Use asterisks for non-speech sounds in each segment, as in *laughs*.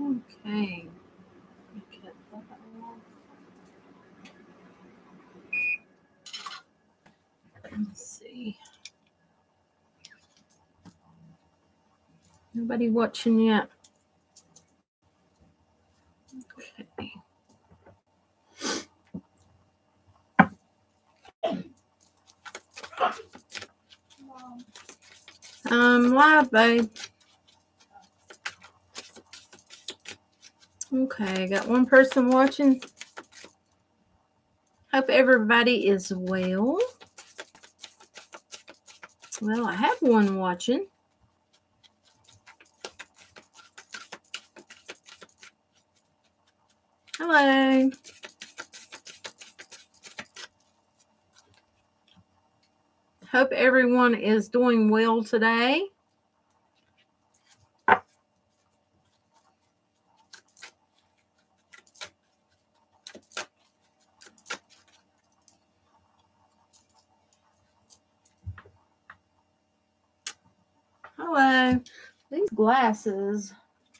Okay. Let's see. Nobody watching yet. Okay. Um, live, babe. Okay, got one person watching. Hope everybody is well. Well, I have one watching. Hello. Hope everyone is doing well today. Hello. These glasses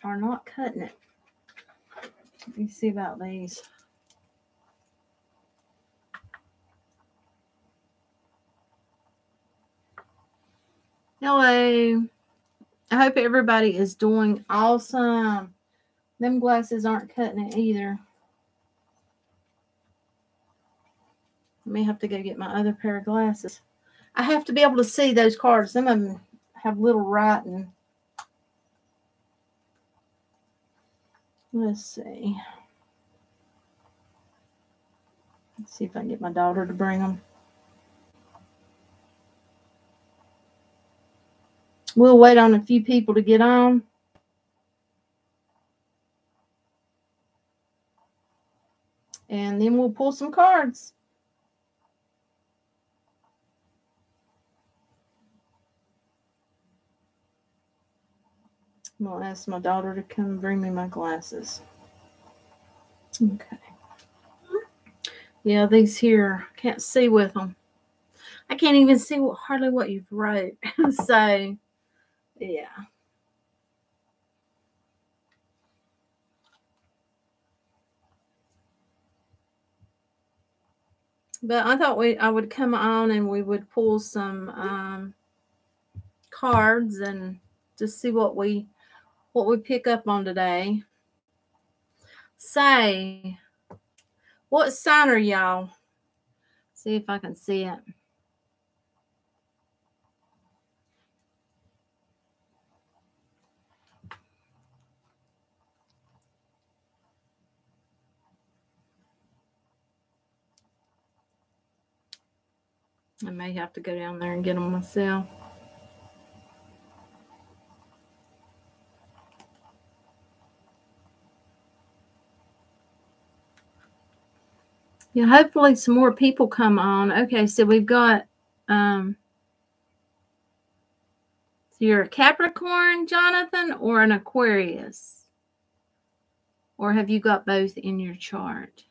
are not cutting it. Let me see about these. Hello. I hope everybody is doing awesome. Them glasses aren't cutting it either. I may have to go get my other pair of glasses. I have to be able to see those cards. Some of them have little writing. Let's see. Let's see if I can get my daughter to bring them. We'll wait on a few people to get on. And then we'll pull some cards. I'm going to ask my daughter to come bring me my glasses. Okay. Yeah, these here, I can't see with them. I can't even see what, hardly what you've wrote. *laughs* so, yeah. But I thought we I would come on and we would pull some um, cards and just see what we what we pick up on today. Say, what sign are y'all? See if I can see it. I may have to go down there and get them myself. Yeah, hopefully some more people come on. Okay, so we've got um so you're a Capricorn, Jonathan, or an Aquarius? Or have you got both in your chart?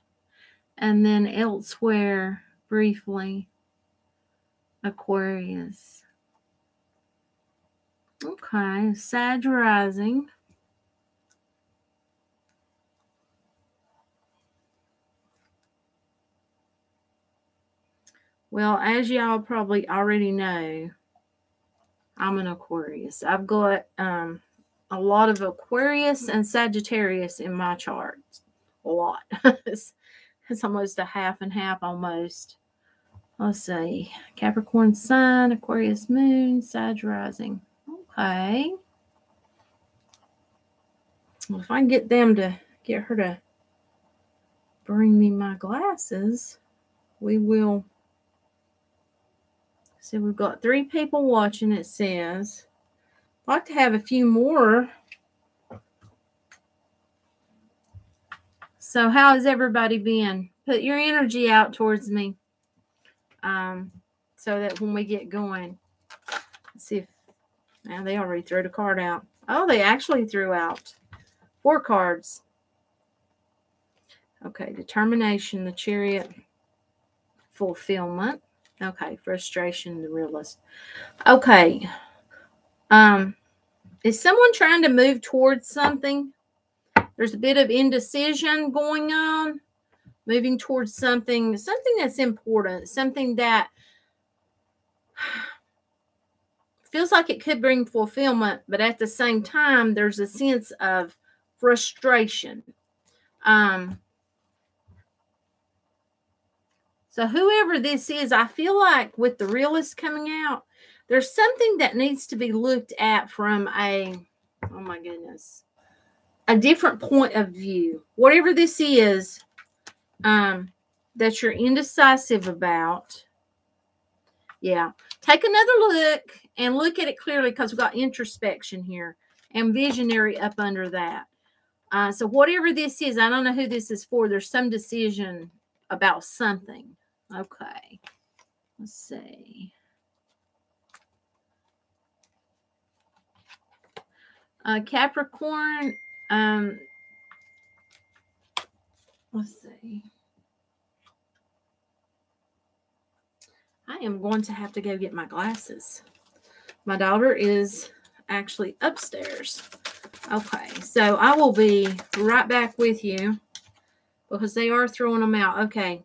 And then elsewhere, briefly, Aquarius. Okay, Sag rising. Well, as y'all probably already know, I'm an Aquarius. I've got um, a lot of Aquarius and Sagittarius in my chart. A lot. it's, *laughs* it's almost a half and half almost. Let's see. Capricorn Sun, Aquarius Moon, Sag Rising. Okay. Well, if I can get them to get her to bring me my glasses, we will so we've got three people watching, it says. I'd like to have a few more. So how has everybody been? Put your energy out towards me. Um, so that when we get going, let's see if now they already threw the card out. Oh, they actually threw out four cards. Okay, determination, the chariot, fulfillment. Okay, frustration, the realist. Okay. Um, is someone trying to move towards something? There's a bit of indecision going on, moving towards something, something that's important, something that *sighs* feels like it could bring fulfillment, but at the same time, there's a sense of frustration. Um, so, whoever this is, I feel like with the realist coming out, there's something that needs to be looked at from a, oh my goodness, a different point of view. Whatever this is um, that you're indecisive about, yeah, take another look and look at it clearly because we've got introspection here and visionary up under that. Uh, so, whatever this is, I don't know who this is for. There's some decision about something. Okay. Let's see. Uh, Capricorn, um, let's see. I am going to have to go get my glasses. My daughter is actually upstairs. Okay, so I will be right back with you because they are throwing them out. Okay,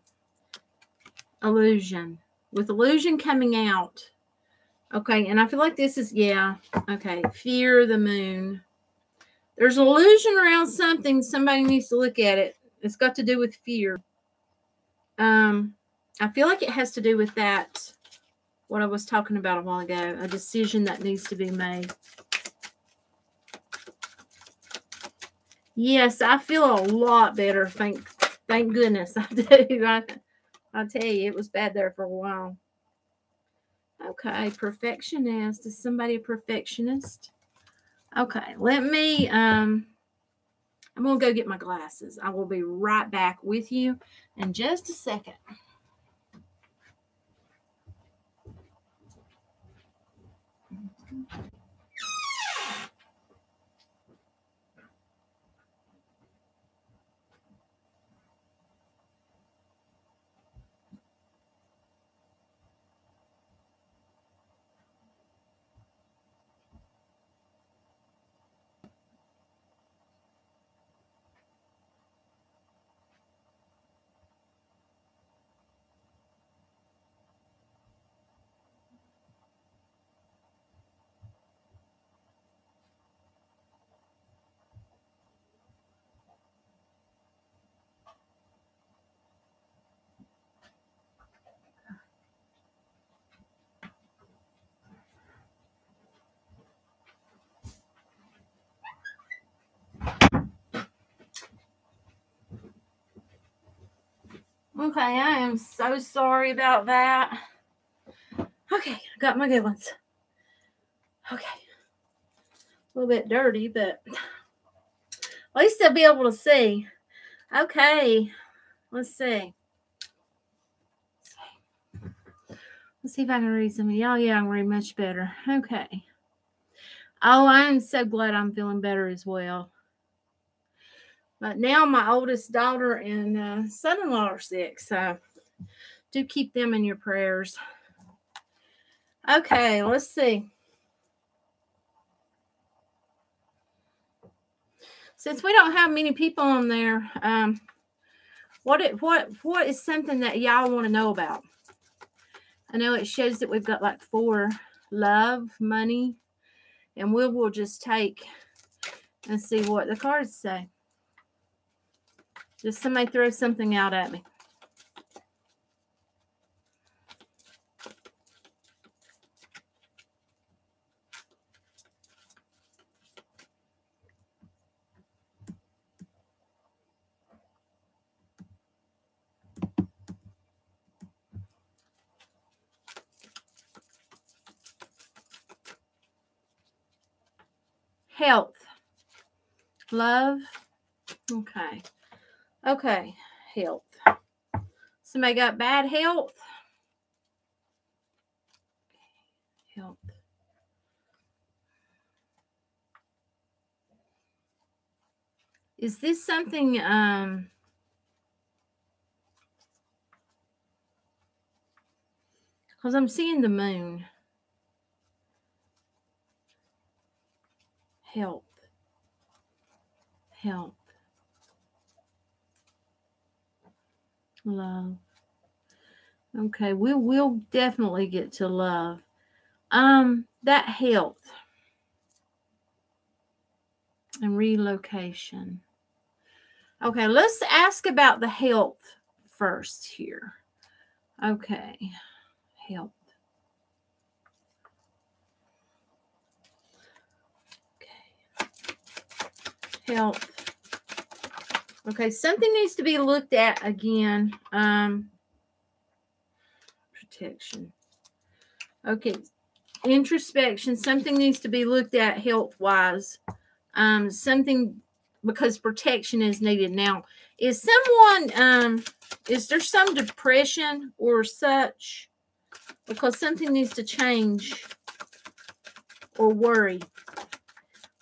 illusion. With illusion coming out, okay, and I feel like this is, yeah, okay, fear the moon. There's an illusion around something. Somebody needs to look at it. It's got to do with fear. Um, I feel like it has to do with that what I was talking about a while ago, a decision that needs to be made. Yes, I feel a lot better. Thank, thank goodness *laughs* I do. I tell you, it was bad there for a while. Okay, perfectionist. Is somebody a perfectionist? Okay, let me. Um, I'm gonna go get my glasses. I will be right back with you in just a second. Okay, I am so sorry about that. Okay, I got my good ones. Okay. A little bit dirty, but at least I'll be able to see. Okay, let's see. Let's see if I can read some of y'all. Yeah, I can read much better. Okay. Oh, I'm so glad I'm feeling better as well. But now my oldest daughter and uh, son-in-law are sick, so do keep them in your prayers. Okay, let's see. Since we don't have many people on there, um, what it, what what is something that y'all want to know about? I know it shows that we've got like four love, money, and we will just take and see what the cards say. Just somebody throw something out at me. Health. Love. Okay. Okay, health. Somebody got bad health? Health. Is this something um because I'm seeing the moon. Health. Health. Love. Okay, we will definitely get to love. Um, that health and relocation. Okay, let's ask about the health first here. Okay, health. Okay, health. Okay, something needs to be looked at again. Um, protection. Okay, introspection. Something needs to be looked at health wise. Um, something because protection is needed. Now, is someone um is there some depression or such? Because something needs to change or worry.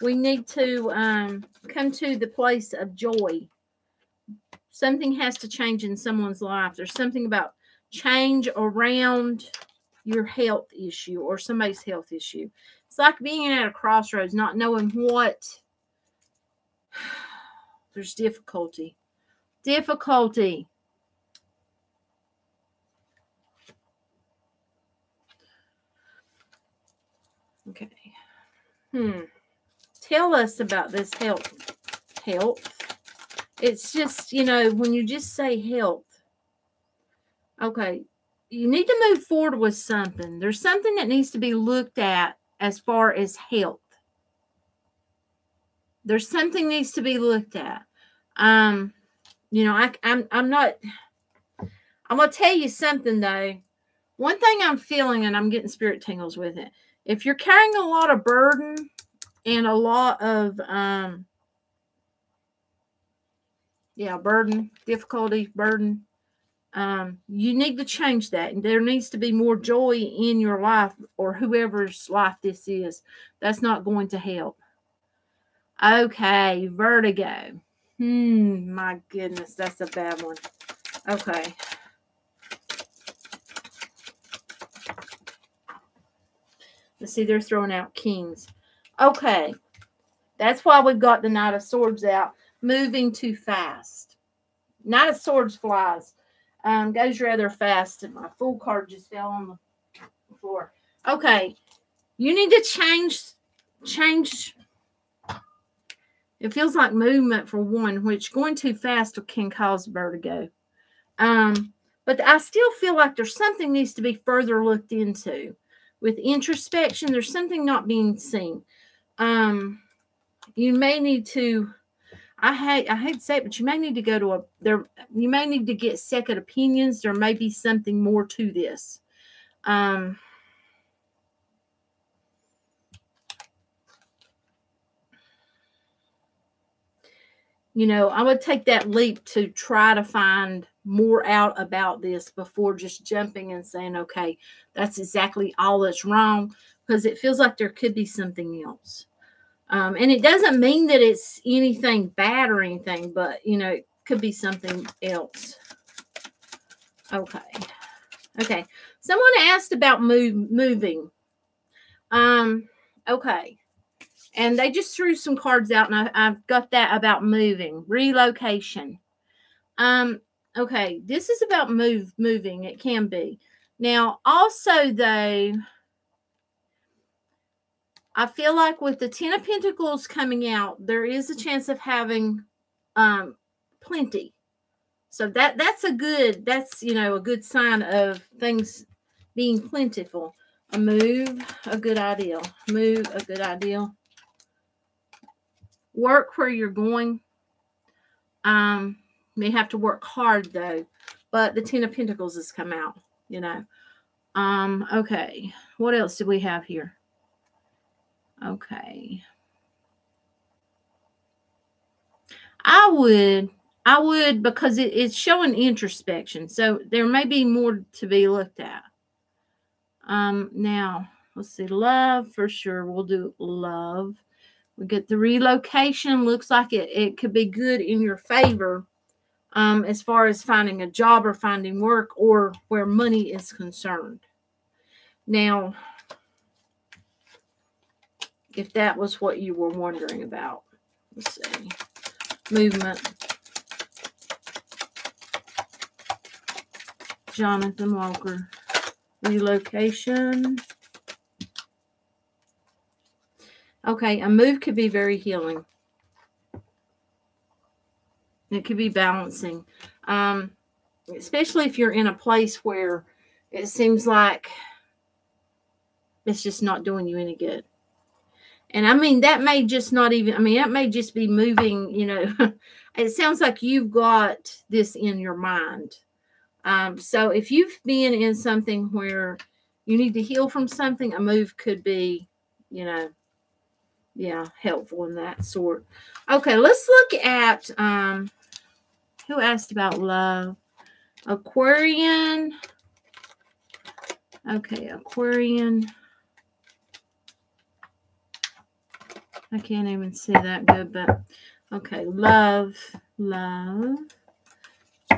We need to um come to the place of joy. Something has to change in someone's life. There's something about change around your health issue or somebody's health issue. It's like being at a crossroads, not knowing what. *sighs* There's difficulty. Difficulty. Okay. Hmm. Tell us about this health. Health. It's just, you know, when you just say health, okay, you need to move forward with something. There's something that needs to be looked at as far as health. There's something needs to be looked at. Um, you know, I, I'm I'm not. I'm gonna tell you something though. One thing I'm feeling, and I'm getting spirit tingles with it. If you're carrying a lot of burden and a lot of um, yeah, burden, difficulty, burden, um, you need to change that. And there needs to be more joy in your life or whoever's life this is. That's not going to help. Okay, vertigo. Hmm, my goodness, that's a bad one. Okay. Let's see, they're throwing out kings. Okay. That's why we've got the Knight of Swords out. Moving too fast. Knight of Swords flies. Um, goes rather fast. And my full card just fell on the floor. Okay. You need to change change it feels like movement for one, which going too fast can cause vertigo. Um, but I still feel like there's something needs to be further looked into. With introspection, there's something not being seen. Um, you may need to I hate I hate to say it, but you may need to go to a there. You may need to get second opinions. There may be something more to this. Um, you know, I would take that leap to try to find more out about this before just jumping and saying, okay, that's exactly all that's wrong, because it feels like there could be something else. Um, and it doesn't mean that it's anything bad or anything, but you know, it could be something else. Okay. Okay. Someone asked about move moving. Um, okay. And they just threw some cards out, and I, I've got that about moving, relocation. Um, okay, this is about move moving. It can be. Now, also though, I feel like with the Ten of Pentacles coming out, there is a chance of having um, plenty. So that that's a good that's you know a good sign of things being plentiful. A move, a good idea. Move, a good idea. Work where you're going. Um, may have to work hard though, but the Ten of Pentacles has come out. You know. Um. Okay. What else do we have here? Okay. I would, I would because it, it's showing introspection. So there may be more to be looked at. Um, now let's see, love for sure. We'll do love. We get the relocation. Looks like it, it could be good in your favor um, as far as finding a job or finding work or where money is concerned. Now, if that was what you were wondering about. Let's see. Movement. Jonathan Walker. Relocation. Okay, a move could be very healing. It could be balancing. Um, especially if you're in a place where it seems like it's just not doing you any good. And I mean, that may just not even, I mean, that may just be moving, you know, *laughs* it sounds like you've got this in your mind. Um, so if you've been in something where you need to heal from something, a move could be, you know, yeah, helpful in that sort. Okay, let's look at um who asked about love? Aquarian. Okay, Aquarian. I can't even see that good, but okay, love, love.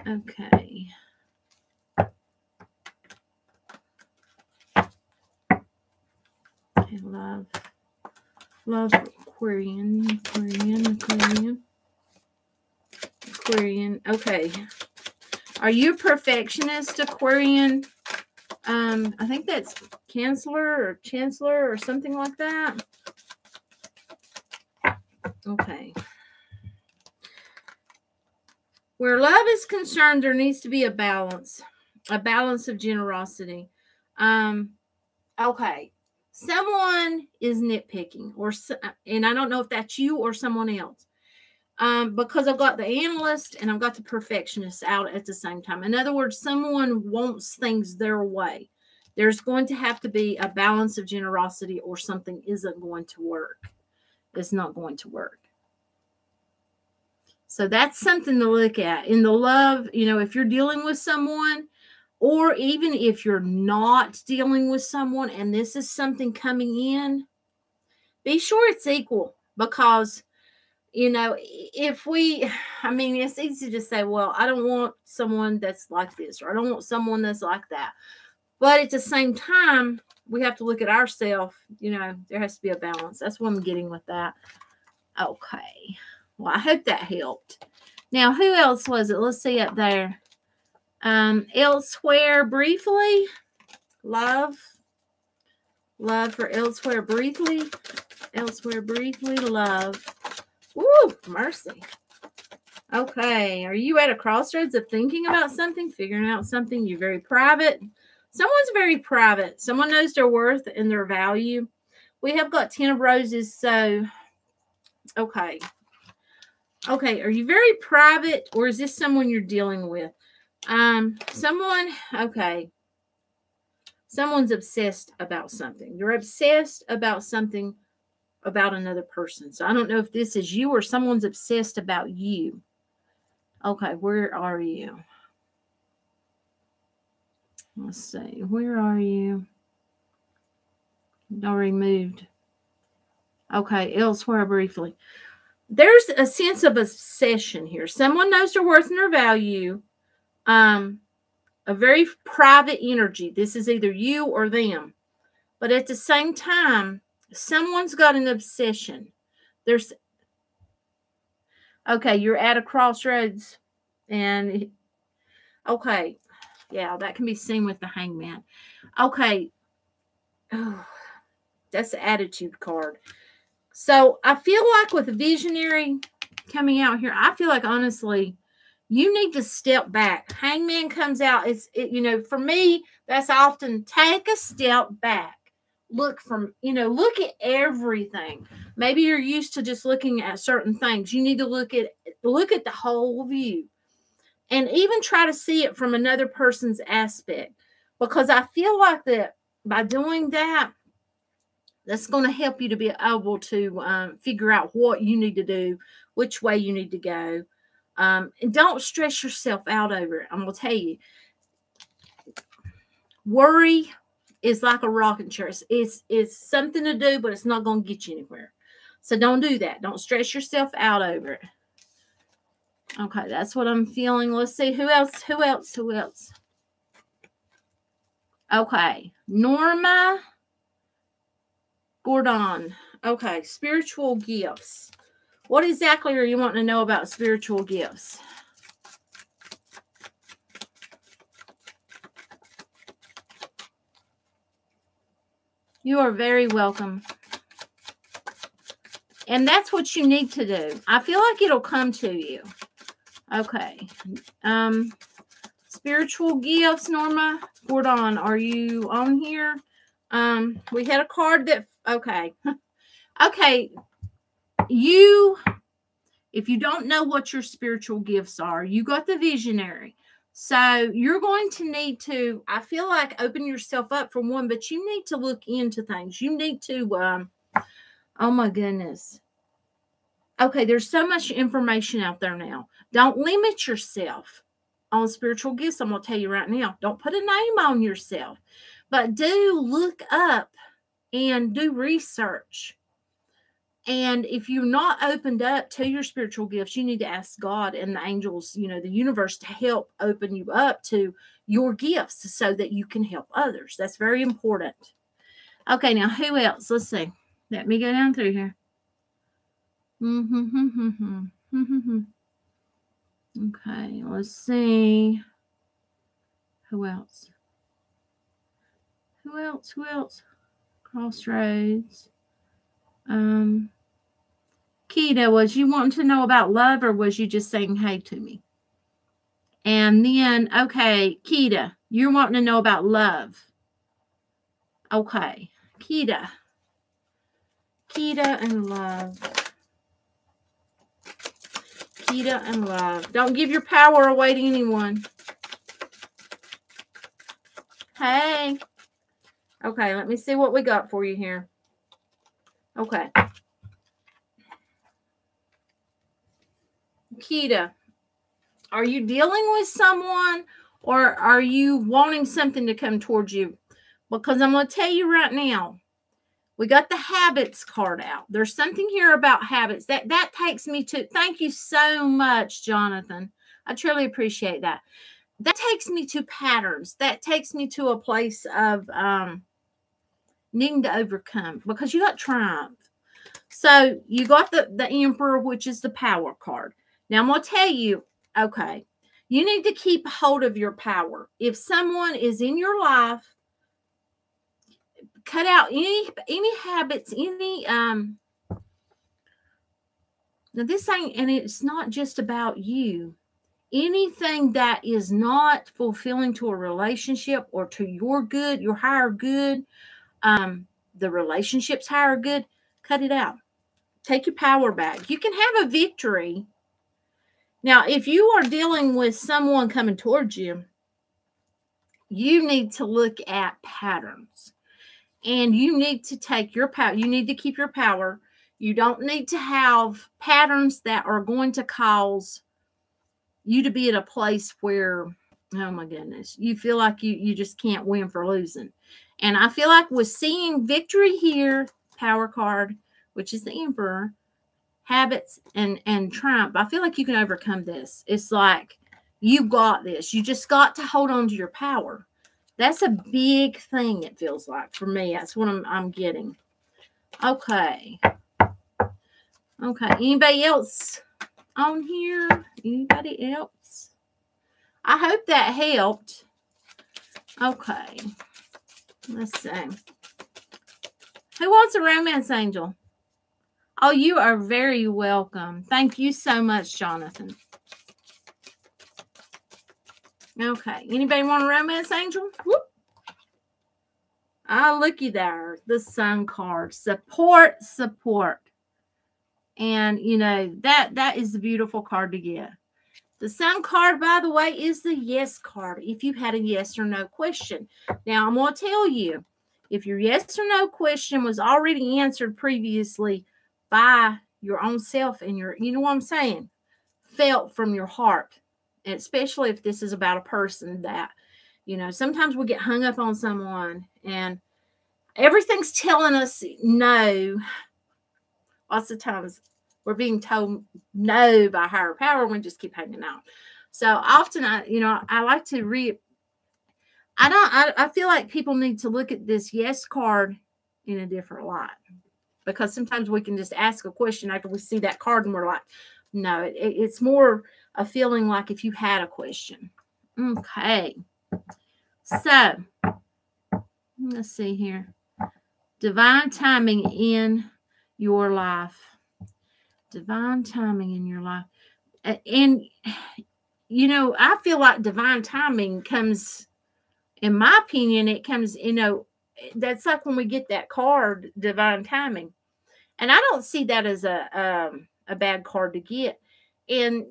Okay. Okay, love, love, Aquarian, Aquarian, Aquarian, Aquarian. Okay. Are you perfectionist, Aquarian? Um, I think that's Chancellor or Chancellor or something like that. Okay. Where love is concerned, there needs to be a balance, a balance of generosity. Um, okay. Someone is nitpicking, or and I don't know if that's you or someone else. Um, because I've got the analyst and I've got the perfectionist out at the same time. In other words, someone wants things their way. There's going to have to be a balance of generosity, or something isn't going to work It's not going to work. So that's something to look at. In the love, you know, if you're dealing with someone, or even if you're not dealing with someone and this is something coming in, be sure it's equal because, you know, if we, *sighs* I mean, it's easy to say, well, I don't want someone that's like this, or I don't want someone that's like that. But at the same time, we have to look at ourselves. You know, there has to be a balance. That's what I'm getting with that. Okay. Well, I hope that helped. Now, who else was it? Let's see up there. Um, elsewhere briefly. Love. Love for elsewhere briefly. Elsewhere briefly. Love. Woo, mercy. Okay. Are you at a crossroads of thinking about something, figuring out something? You're very private someone's very private. Someone knows their worth and their value. We have got 10 of roses. So, okay. Okay. Are you very private or is this someone you're dealing with? Um, someone, okay. Someone's obsessed about something. You're obsessed about something about another person. So I don't know if this is you or someone's obsessed about you. Okay, where are you? Let's see. Where are you? Already moved. Okay, elsewhere briefly. There's a sense of obsession here. Someone knows their worth and their value. Um, a very private energy. This is either you or them. But at the same time, someone's got an obsession. There's okay, you're at a crossroads and okay, yeah, that can be seen with the hangman. Okay. Oh, *sighs* that's the attitude card. So I feel like with visionary coming out here, I feel like honestly, you need to step back. Hangman comes out. It's it, you know, for me, that's often take a step back. Look from, you know, look at everything. Maybe you're used to just looking at certain things. You need to look at look at the whole view and even try to see it from another person's aspect because I feel like that by doing that, that's going to help you to be able to um, figure out what you need to do, which way you need to go. Um, and don't stress yourself out over it. I'm going to tell you, worry is like a rocking chair. It's, it's, it's something to do, but it's not going to get you anywhere. So don't do that. Don't stress yourself out over it. Okay, that's what I'm feeling. Let's see who else, who else, who else. Okay, Norma Gordon. Okay, spiritual gifts. What exactly are you wanting to know about spiritual gifts? You are very welcome. And that's what you need to do. I feel like it'll come to you. Okay. Um, spiritual gifts, Norma. Gordon, are you on here? Um, we had a card that okay. *laughs* okay. You if you don't know what your spiritual gifts are, you got the visionary. So you're going to need to, I feel like open yourself up for one, but you need to look into things. You need to um oh my goodness. Okay, there's so much information out there now. Don't limit yourself on spiritual gifts. I'm going to tell you right now. Don't put a name on yourself, but do look up and do research. And if you're not opened up to your spiritual gifts, you need to ask God and the angels, you know, the universe to help open you up to your gifts so that you can help others. That's very important. Okay, now who else? Let's see. Let me go down through here. Mm-hmm. mm-hmm, mm-hmm, mm-hmm okay, let's see. Who else? Who else? Who else? Crossroads. Um, was you wanting to know about love or was you just saying hey to me? And then, okay, Keita, you're wanting to know about love. Okay, Keita. Keita and love. Keita and love. Don't give your power away to anyone. Hey. Okay, let me see what we got for you here. Okay. Keita, are you dealing with someone or are you wanting something to come towards you? Because I'm going to tell you right now, we got the habits card out. There's something here about habits that that takes me to. Thank you so much, Jonathan. I truly appreciate that. That takes me to patterns. That takes me to a place of um, needing to overcome because you got triumph. So you got the the emperor, which is the power card. Now I'm gonna tell you, okay, you need to keep hold of your power. If someone is in your life cut out any any habits, any um now this ain't and it's not just about you. Anything that is not fulfilling to a relationship or to your good, your higher good, um, the relationship's higher good, cut it out. Take your power back. You can have a victory. Now, if you are dealing with someone coming towards you, you need to look at patterns and you need to take your power you need to keep your power you don't need to have patterns that are going to cause you to be at a place where oh my goodness you feel like you you just can't win for losing and i feel like with seeing victory here power card which is the emperor habits and and triumph i feel like you can overcome this it's like you got this you just got to hold on to your power that's a big thing, it feels like for me. That's what I'm, I'm getting. Okay. Okay. Anybody else on here? Anybody else? I hope that helped. Okay. Let's see. Who wants a romance angel? Oh, you are very welcome. Thank you so much, Jonathan. Okay. Anybody want a romance angel? Whoop. Ah, looky there. The sun card. Support, support. And you know, that that is a beautiful card to get. The sun card, by the way, is the yes card. If you had a yes or no question. Now I'm gonna tell you, if your yes or no question was already answered previously by your own self and your, you know what I'm saying, felt from your heart especially if this is about a person that you know sometimes we get hung up on someone and everything's telling us no lots of times we're being told no by higher power we just keep hanging out so often i you know i like to read i don't I, I feel like people need to look at this yes card in a different light because sometimes we can just ask a question after we see that card and we're like no it, it's more a feeling like if you had a question. Okay. So let's see here. divine timing in your life. Divine timing in your life. And, you know, I feel like divine timing comes, in my opinion, it comes, you know, that's like when we get that card, divine timing. And I don't see that as a, um, a bad card to get. And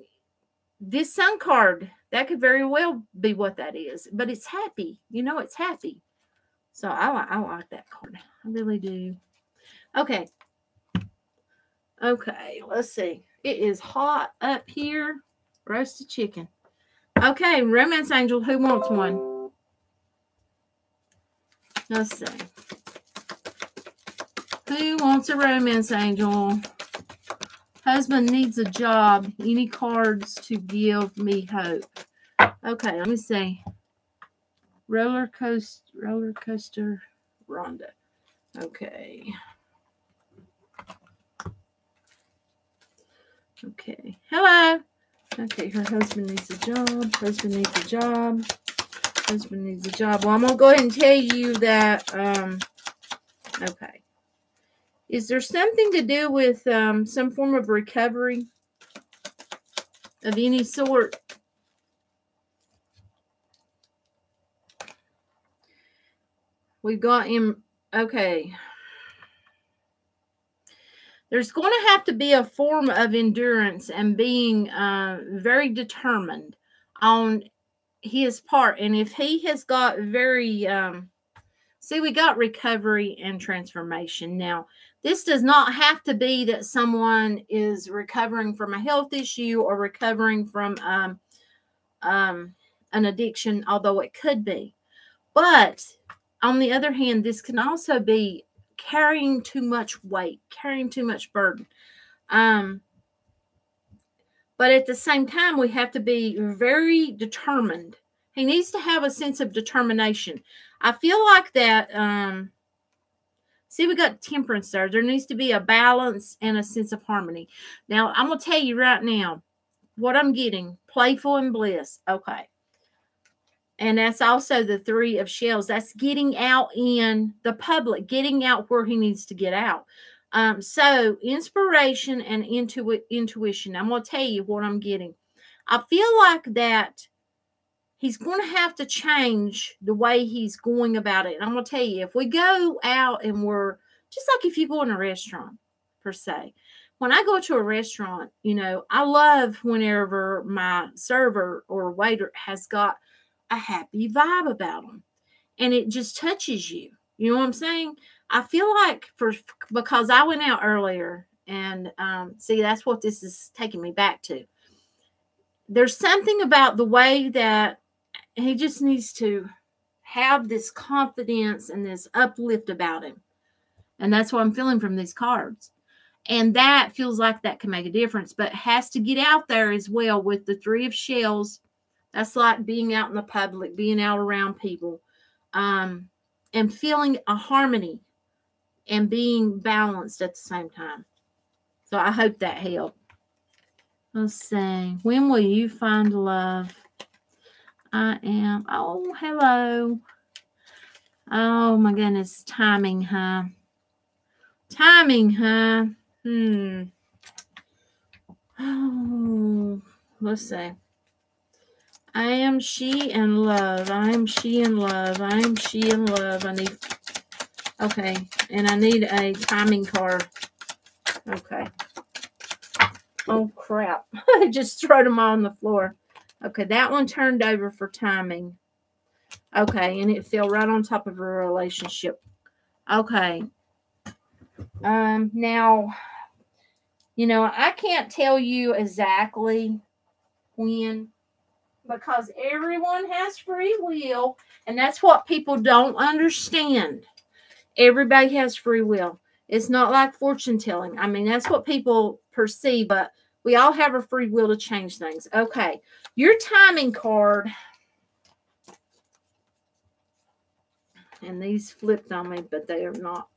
this sun card, that could very well be what that is, but it's happy. You know, it's happy. So I, I like that card. I really do. Okay. Okay, let's see. It is hot up here. Roasted chicken. Okay, romance angel. Who wants one? Let's see. Who wants a romance angel? Husband needs a job. Any cards to give me hope? Okay, let me see. Roller coaster, roller coaster, Rhonda. Okay. Okay. Hello. Okay, her husband needs a job. Husband needs a job. Husband needs a job. Well, I'm gonna go ahead and tell you that. Um. Okay. Is there something to do with um, some form of recovery of any sort? We've got him. Okay. There's going to have to be a form of endurance and being uh, very determined on his part. And if he has got very, um, see, we got recovery and transformation. Now, this does not have to be that someone is recovering from a health issue or recovering from um, um, an addiction, although it could be. But on the other hand, this can also be carrying too much weight, carrying too much burden. Um, but at the same time, we have to be very determined. He needs to have a sense of determination. I feel like that um, See, we got temperance there. There needs to be a balance and a sense of harmony. Now, I'm going to tell you right now what I'm getting playful and bliss. Okay. And that's also the three of shells. That's getting out in the public, getting out where he needs to get out. Um, so, inspiration and intu- intuition. I'm going to tell you what I'm getting. I feel like that he's going to have to change the way he's going about it. And I'm going to tell you, if we go out and we're just like if you go in a restaurant, per se, when I go to a restaurant, you know, I love whenever my server or waiter has got a happy vibe about them and it just touches you. You know what I'm saying? I feel like for because I went out earlier and um, see, that's what this is taking me back to. There's something about the way that he just needs to have this confidence and this uplift about him. And that's what I'm feeling from these cards. And that feels like that can make a difference, but has to get out there as well with the three of shells. That's like being out in the public, being out around people, um, and feeling a harmony and being balanced at the same time. So I hope that helped. Let's see. When will you find love? I am. Oh, hello. Oh my goodness. Timing, huh? Timing, huh? Hmm. Oh, let's see. I am she in love. I am she in love. I am she in love. I need. Okay. And I need a timing card. Okay. Oh, crap. *laughs* I just threw them all on the floor. Okay, that one turned over for timing. Okay, and it fell right on top of a relationship. Okay. Um, now, you know, I can't tell you exactly when because everyone has free will, and that's what people don't understand. Everybody has free will. It's not like fortune telling. I mean, that's what people perceive, but we all have a free will to change things. Okay. Your timing card. And these flipped on me, but they are not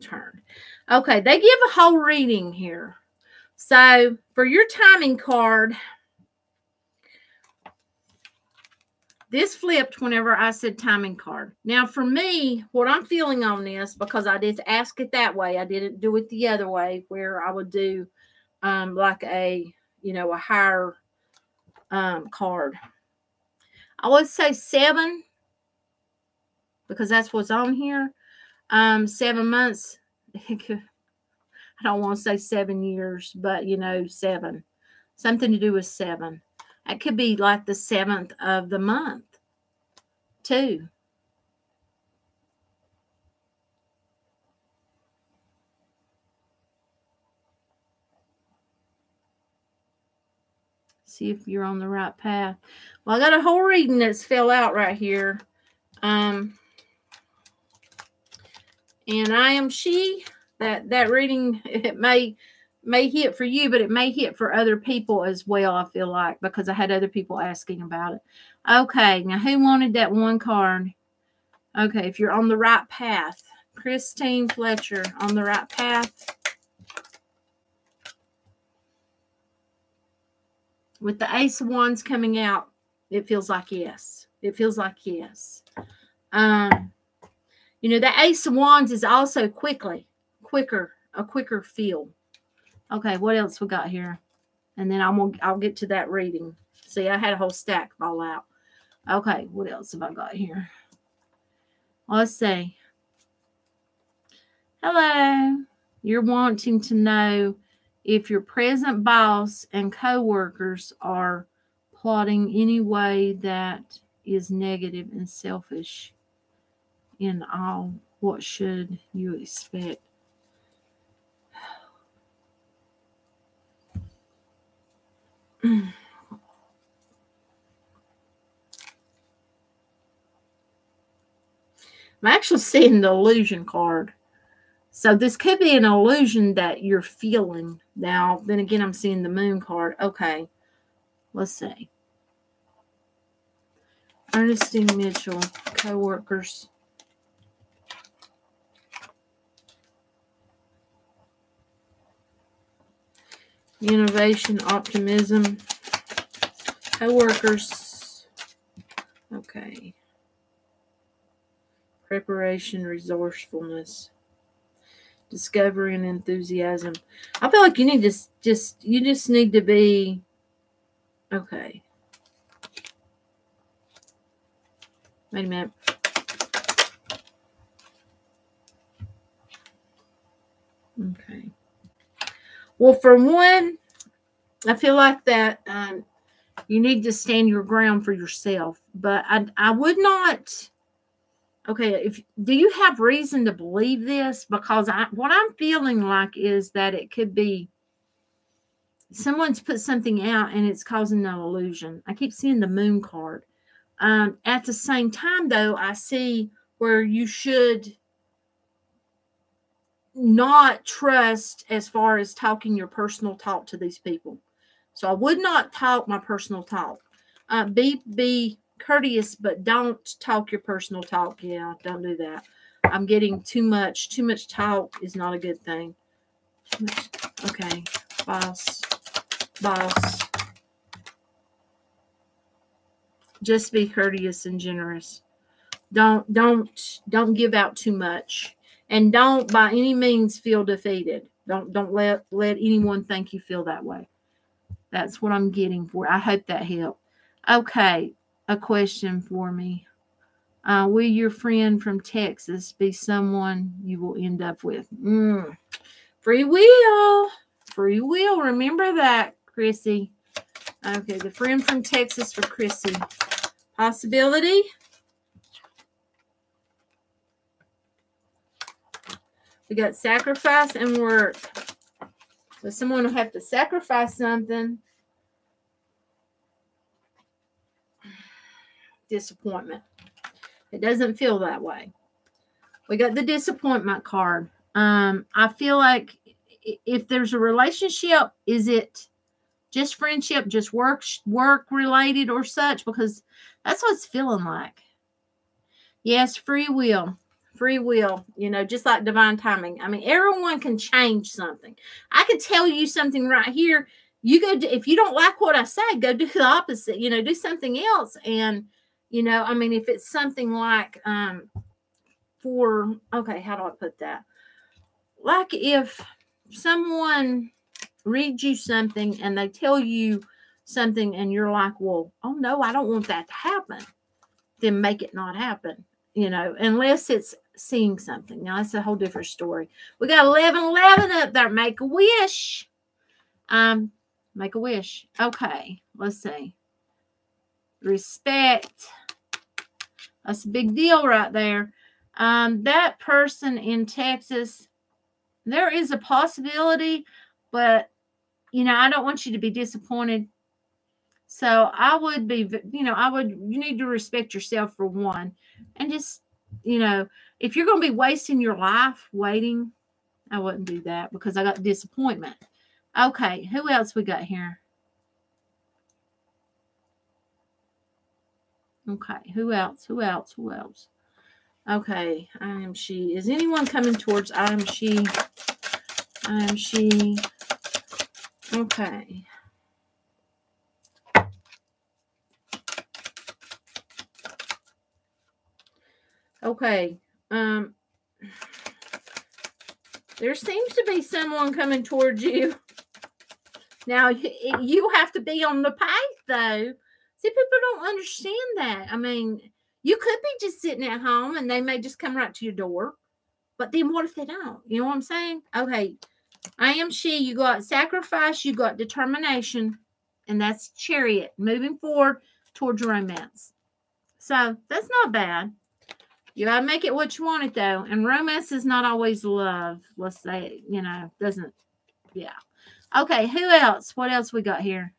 turned. Okay. They give a whole reading here. So for your timing card, this flipped whenever I said timing card. Now, for me, what I'm feeling on this, because I did ask it that way, I didn't do it the other way where I would do um, like a, you know, a higher um, card. I would say seven because that's what's on here. Um, seven months. *laughs* I don't want to say seven years, but you know, seven. Something to do with seven. It could be like the seventh of the month, too. See if you're on the right path. Well, I got a whole reading that's fell out right here. Um, and I am she. That that reading *laughs* it may may hit for you, but it may hit for other people as well, I feel like, because I had other people asking about it. Okay, now who wanted that one card? Okay, if you're on the right path, Christine Fletcher, on the right path. With the Ace of Wands coming out, it feels like yes. It feels like yes. Um, you know, the Ace of Wands is also quickly, quicker, a quicker feel. Okay, what else we got here? And then I'm gonna I'll get to that reading. See, I had a whole stack fall out. Okay, what else have I got here? Let's see. Hello. You're wanting to know if your present boss and co-workers are plotting any way that is negative and selfish in all what should you expect I'm actually seeing the illusion card. So this could be an illusion that you're feeling. Now, then again, I'm seeing the moon card. Okay, let's see. Ernestine Mitchell, co-workers. Innovation, optimism, co-workers. Okay. Preparation, resourcefulness, discovery, and enthusiasm. I feel like you need to just you just need to be okay. Wait a minute. Okay. Well, for one, I feel like that um, you need to stand your ground for yourself. But I, I would not. Okay, if do you have reason to believe this? Because I, what I'm feeling like is that it could be someone's put something out and it's causing an illusion. I keep seeing the moon card. Um, at the same time, though, I see where you should not trust as far as talking your personal talk to these people. So I would not talk my personal talk. Uh, be be courteous, but don't talk your personal talk. Yeah, don't do that. I'm getting too much. Too much talk is not a good thing. Okay, boss, boss. Just be courteous and generous. Don't don't don't give out too much and don't by any means feel defeated. Don't don't let let anyone think you feel that way. That's what i'm getting for i hope that helped. Okay a question for me. Uh, will your friend from texas be someone you will end up with? Mm. free will free will. Remember that chrissy. Okay the friend from texas for chrissy. Possibility We got sacrifice and work. So someone will have to sacrifice something. Disappointment. It doesn't feel that way. We got the disappointment card. Um, I feel like if there's a relationship, is it just friendship, just work work related or such? Because that's what it's feeling like. Yes, free will free will, you know, just like divine timing. I mean, everyone can change something. I could tell you something right here. You go, to, if you don't like what I say, go do the opposite, you know, do something else. And, You know, I mean, if it's something like um for okay, how do I put that? Like if someone reads you something and they tell you something and you're like, well, oh no, I don't want that to happen, then make it not happen, you know, unless it's seeing something. Now that's a whole different story. We got 11 11 up there. Make a wish. Um, make a wish. Okay, let's see. Respect. That's a big deal right there. Um, that person in Texas, there is a possibility, but you know, I don't want you to be disappointed. So I would be, you know, I would, you need to respect yourself for one and just, you know, if you're going to be wasting your life waiting, I wouldn't do that because I got disappointment. Okay, who else we got here? Okay, who else? Who else? Who else? Okay, I am she. Is anyone coming towards I am she? I am she. Okay. Okay. Um there seems to be someone coming towards you. Now you have to be on the path though. See, people don't understand that. I mean, you could be just sitting at home and they may just come right to your door. But then what if they don't? You know what I'm saying? Okay. I am she. You got sacrifice, you got determination, and that's chariot moving forward towards romance. So that's not bad. You gotta make it what you want it though. And romance is not always love. Let's say, you know, doesn't yeah. Okay, who else? What else we got here?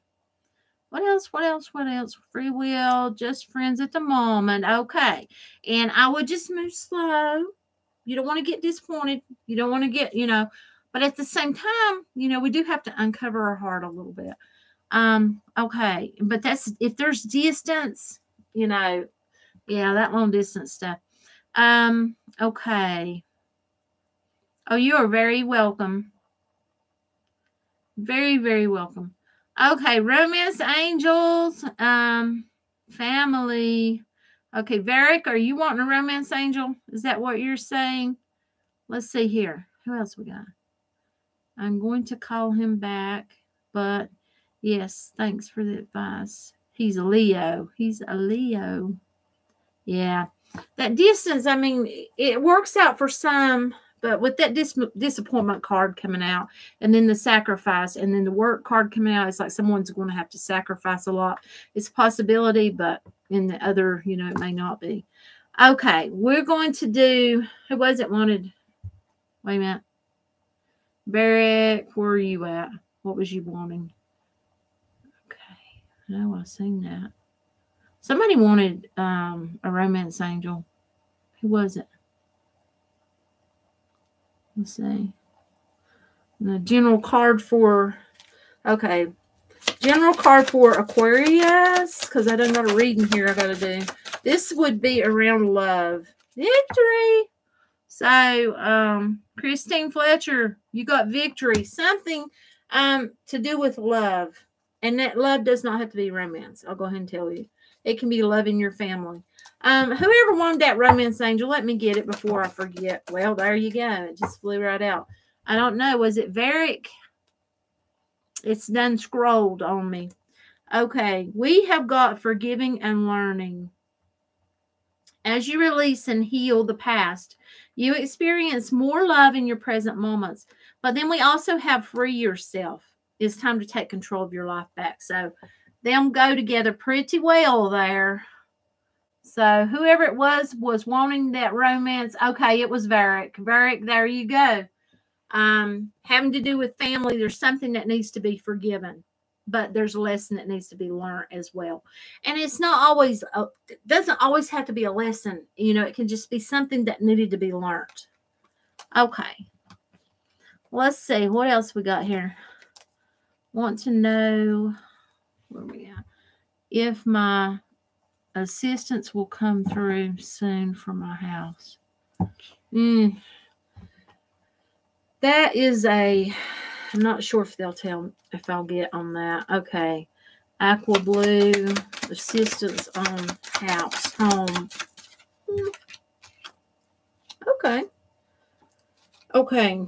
What else? What else? What else? Free will, just friends at the moment. Okay. And I would just move slow. You don't want to get disappointed. You don't want to get, you know, but at the same time, you know, we do have to uncover our heart a little bit. Um, okay. But that's if there's distance, you know, yeah, that long distance stuff. Um, okay. Oh, you are very welcome. Very, very welcome. Okay, romance angels, um, family. Okay, Varick, are you wanting a romance angel? Is that what you're saying? Let's see here. Who else we got? I'm going to call him back, but yes, thanks for the advice. He's a Leo. He's a Leo. Yeah. That distance, I mean, it works out for some but with that dis- disappointment card coming out, and then the sacrifice, and then the work card coming out, it's like someone's going to have to sacrifice a lot. It's a possibility, but in the other, you know, it may not be. Okay, we're going to do. Who was it wanted? Wait a minute. Barrett, where are you at? What was you wanting? Okay, no, I've seen that. Somebody wanted um, a romance angel. Who was it? Let's see. The general card for, okay, general card for Aquarius, because I don't got a reading here I got to do. This would be around love. Victory. So, um, Christine Fletcher, you got victory. Something um, to do with love. And that love does not have to be romance. I'll go ahead and tell you. It can be loving your family. Um, whoever wanted that romance angel, let me get it before I forget. Well, there you go. It just flew right out. I don't know. Was it Varick? It's done scrolled on me. Okay, we have got forgiving and learning. As you release and heal the past, you experience more love in your present moments. But then we also have free yourself. It's time to take control of your life back. So them go together pretty well there. So whoever it was was wanting that romance. Okay, it was Varick. Varick, there you go. Um, having to do with family, there's something that needs to be forgiven, but there's a lesson that needs to be learned as well. And it's not always a, doesn't always have to be a lesson. You know, it can just be something that needed to be learned. Okay. Let's see what else we got here. Want to know where we? If my assistance will come through soon for my house. Mm. That is a, I'm not sure if they'll tell if I'll get on that. Okay. aqua blue, assistance on house, home. Hmm. Okay. Okay.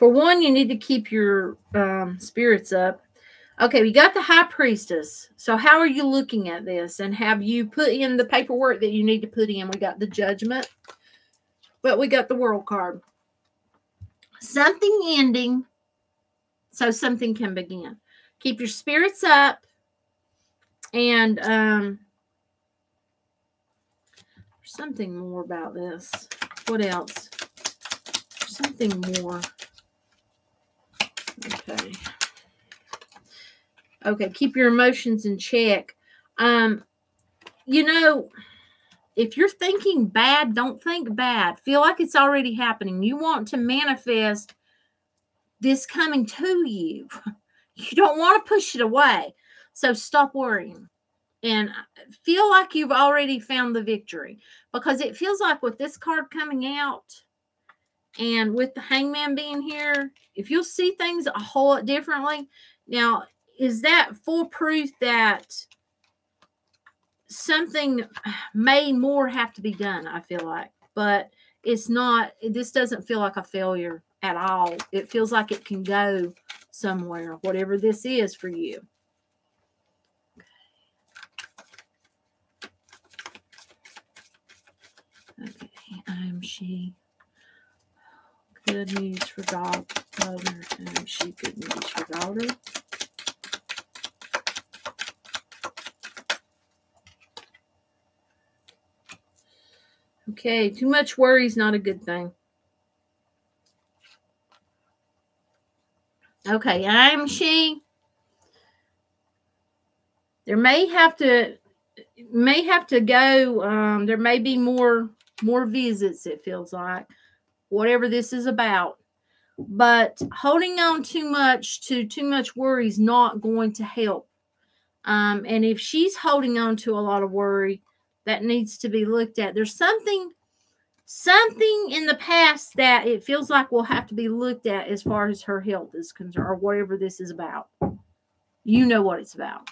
For one, you need to keep your um, spirits up. Okay, we got the high priestess. So, how are you looking at this? And have you put in the paperwork that you need to put in? We got the judgment, but we got the world card. Something ending, so something can begin. Keep your spirits up, and um, something more about this. What else? Something more. Okay. Okay, keep your emotions in check. Um, you know, if you're thinking bad, don't think bad. Feel like it's already happening. You want to manifest this coming to you. *laughs* You don't want to push it away. So stop worrying and feel like you've already found the victory because it feels like with this card coming out and with the hangman being here, if you'll see things a whole lot differently. Now, is that foolproof that something may more have to be done? I feel like, but it's not, this doesn't feel like a failure at all. It feels like it can go somewhere, whatever this is for you. Okay, I'm she. Good news for daughter. I'm she. Good news for daughter. Okay, too much worry is not a good thing. Okay, I'm she. There may have to may have to go um there may be more more visits it feels like whatever this is about but holding on too much to too much worry is not going to help um and if she's holding on to a lot of worry that needs to be looked at there's something something in the past that it feels like will have to be looked at as far as her health is concerned or whatever this is about. You know what it's about.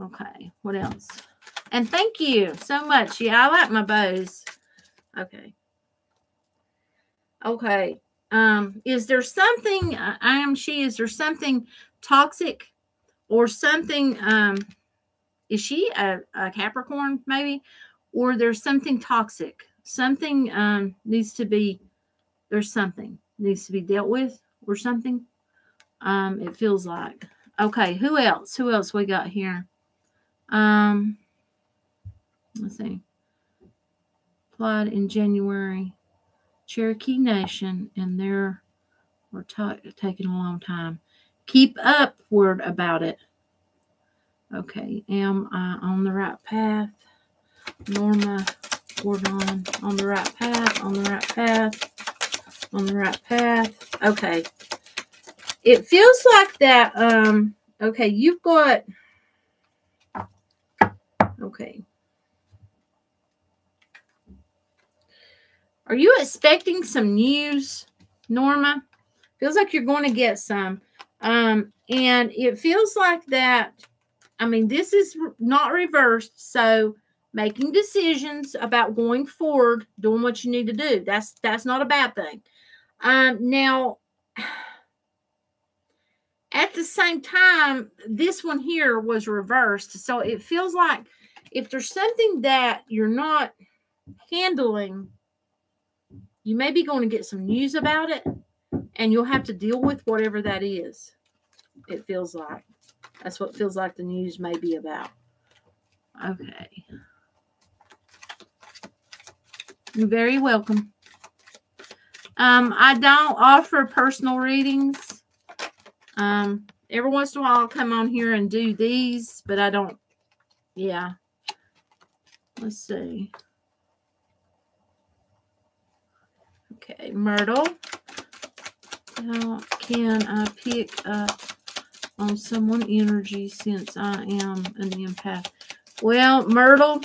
Okay, what else? And thank you so much. Yeah, I like my bows. Okay. Okay. Um, is there something I am she? Is there something toxic or something? Um, is she a, a Capricorn maybe? or there's something toxic. Something um, needs to be, there's something needs to be dealt with or something. Um, it feels like. Okay, who else? Who else we got here? Um, let's see. Applied in January. Cherokee Nation, and they're we're t- taking a long time. Keep upward about it. Okay, am I on the right path? Norma Gordon on the right path, on the right path, on the right path. Okay. It feels like that. Um, okay, you've got okay. Are you expecting some news, Norma? Feels like you're going to get some. Um, and it feels like that. I mean, this is not reversed, so making decisions about going forward, doing what you need to do. That's that's not a bad thing. Um, now, *sighs* at the same time, this one here was reversed, so it feels like if there's something that you're not handling, you may be going to get some news about it, and you'll have to deal with whatever that is. It feels like that's what feels like the news may be about. Okay. You're very welcome. Um, I don't offer personal readings. Um, every once in a while I'll come on here and do these, but I don't. Yeah. Let's see. Okay, Myrtle. How can I pick up on someone energy since I am an empath? Well, Myrtle,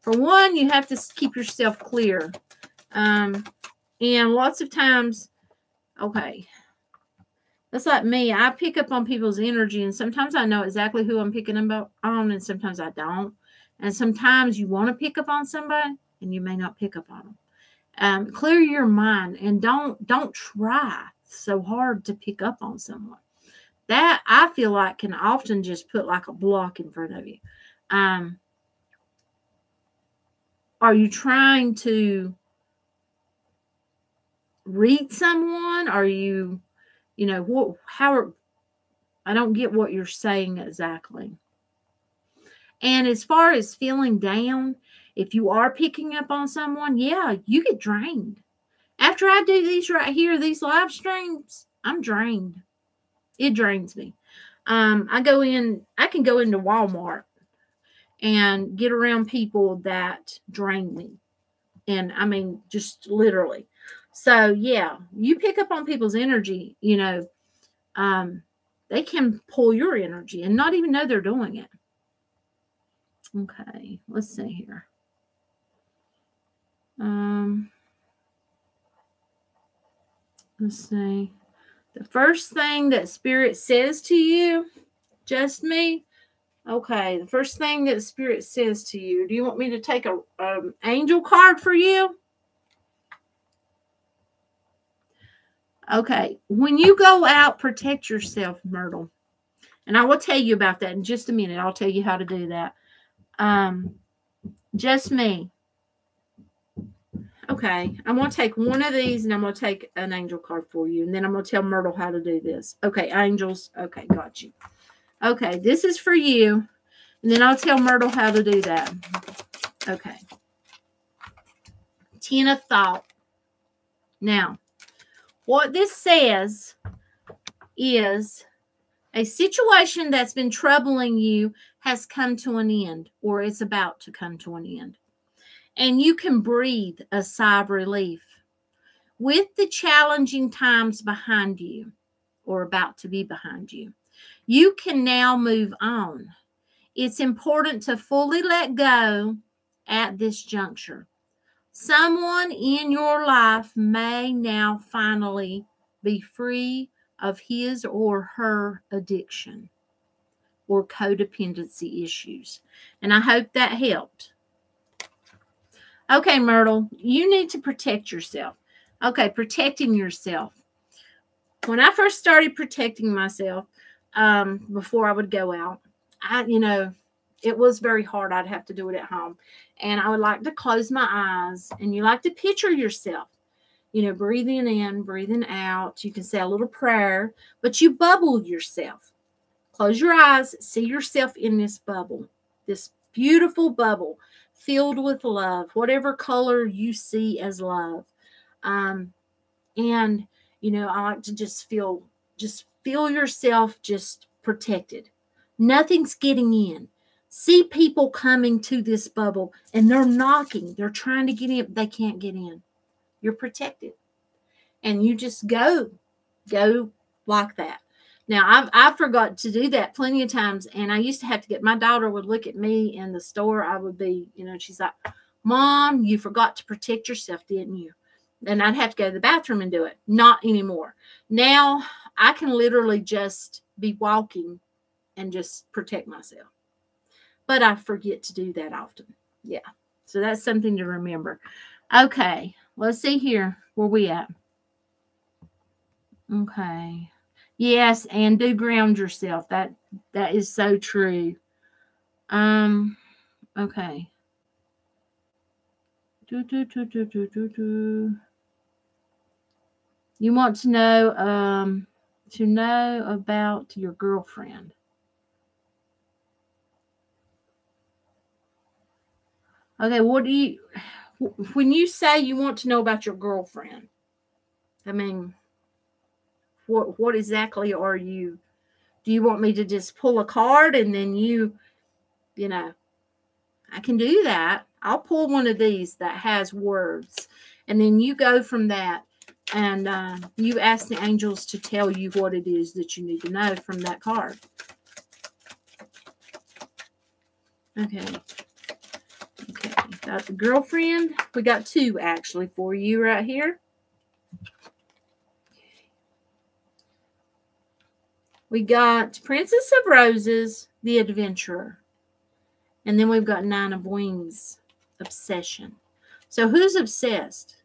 for one, you have to keep yourself clear. Um, and lots of times, okay, That's like me. I pick up on people's energy, and sometimes I know exactly who I'm picking up on, and sometimes I don't. And sometimes you want to pick up on somebody, and you may not pick up on them. Um, clear your mind, and don't don't try so hard to pick up on someone. That I feel like can often just put like a block in front of you. Um, are you trying to read someone? Are you, you know, what, how are, I don't get what you're saying exactly. And as far as feeling down, if you are picking up on someone, yeah, you get drained. After I do these right here, these live streams, I'm drained. It drains me. Um, I go in, I can go into Walmart and get around people that drain me. And I mean, just literally. So, yeah, you pick up on people's energy, you know, um, they can pull your energy and not even know they're doing it. Okay, let's see here. Um, let's see. The first thing that Spirit says to you, just me, Okay, the first thing that Spirit says to you, do you want me to take a um, angel card for you? Okay, when you go out, protect yourself, Myrtle. And I will tell you about that in just a minute. I'll tell you how to do that. Um, just me. Okay, I'm going to take one of these and I'm going to take an angel card for you. And then I'm going to tell Myrtle how to do this. Okay, angels. Okay, got you. Okay, this is for you. And then I'll tell Myrtle how to do that. Okay. Ten of thought. Now, what this says is a situation that's been troubling you has come to an end or it's about to come to an end. And you can breathe a sigh of relief. With the challenging times behind you or about to be behind you, you can now move on. It's important to fully let go at this juncture. Someone in your life may now finally be free of his or her addiction or codependency issues. And I hope that helped. Okay, Myrtle, you need to protect yourself. Okay, protecting yourself. When I first started protecting myself, um, before I would go out. I, you know, it was very hard. I'd have to do it at home. And I would like to close my eyes and you like to picture yourself, you know, breathing in, breathing out. You can say a little prayer, but you bubble yourself. Close your eyes, see yourself in this bubble, this beautiful bubble filled with love, whatever color you see as love. Um, and, you know, I like to just feel just feel yourself just protected. Nothing's getting in. See people coming to this bubble and they're knocking, they're trying to get in, they can't get in. You're protected. And you just go, go like that. Now, I've, I forgot to do that plenty of times. And I used to have to get my daughter would look at me in the store. I would be, you know, she's like, Mom, you forgot to protect yourself, didn't you? And I'd have to go to the bathroom and do it. Not anymore. Now I can literally just be walking and just protect myself. But I forget to do that often. Yeah. So that's something to remember. Okay. Let's see here. Where we at? Okay. Yes, and do ground yourself. That that is so true. Um okay. Do, do, do, do, do, do, do. You want to know um to know about your girlfriend. Okay, what do you, when you say you want to know about your girlfriend, I mean, what what exactly are you? Do you want me to just pull a card and then you, you know, I can do that. I'll pull one of these that has words, and then you go from that and uh, you ask the angels to tell you what it is that you need to know from that card. Okay. Okay, got the girlfriend. We got two actually for you right here. We got Princess of Roses, the adventurer. And then we've got Nine of Wings, obsession. So who's obsessed?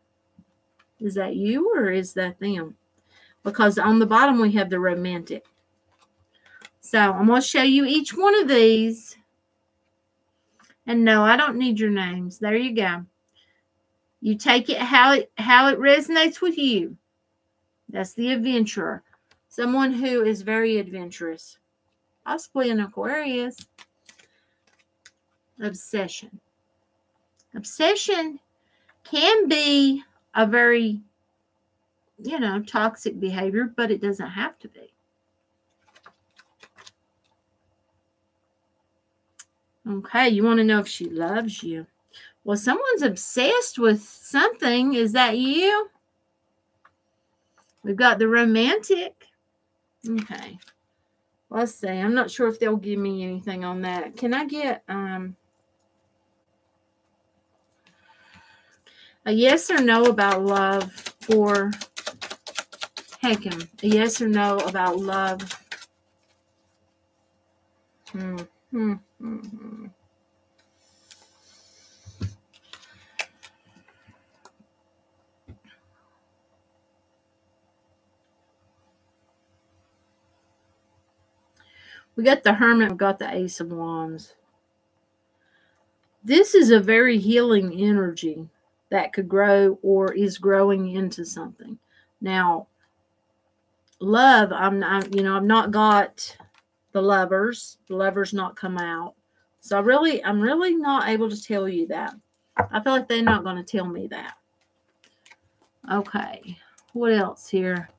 Is that you or is that them? Because on the bottom we have the romantic. So I'm going to show you each one of these. And no, I don't need your names. There you go. You take it how it how it resonates with you. That's the adventurer. Someone who is very adventurous. Possibly an Aquarius. Obsession. Obsession can be a very, you know, toxic behavior, but it doesn't have to be. Okay, you want to know if she loves you. Well, someone's obsessed with something. Is that you? We've got the romantic. Okay. Let's see. I'm not sure if they'll give me anything on that. Can I get um a yes or no about love for Heckim? A yes or no about love? Hmm. Hmm. hmm, hmm. We got the Hermit, we got the Ace of Wands. This is a very healing energy that could grow or is growing into something. Now, love, I'm not, you know, I've not got the lovers. The lovers not come out. So I really, I'm really not able to tell you that. I feel like they're not going to tell me that. Okay. What else here?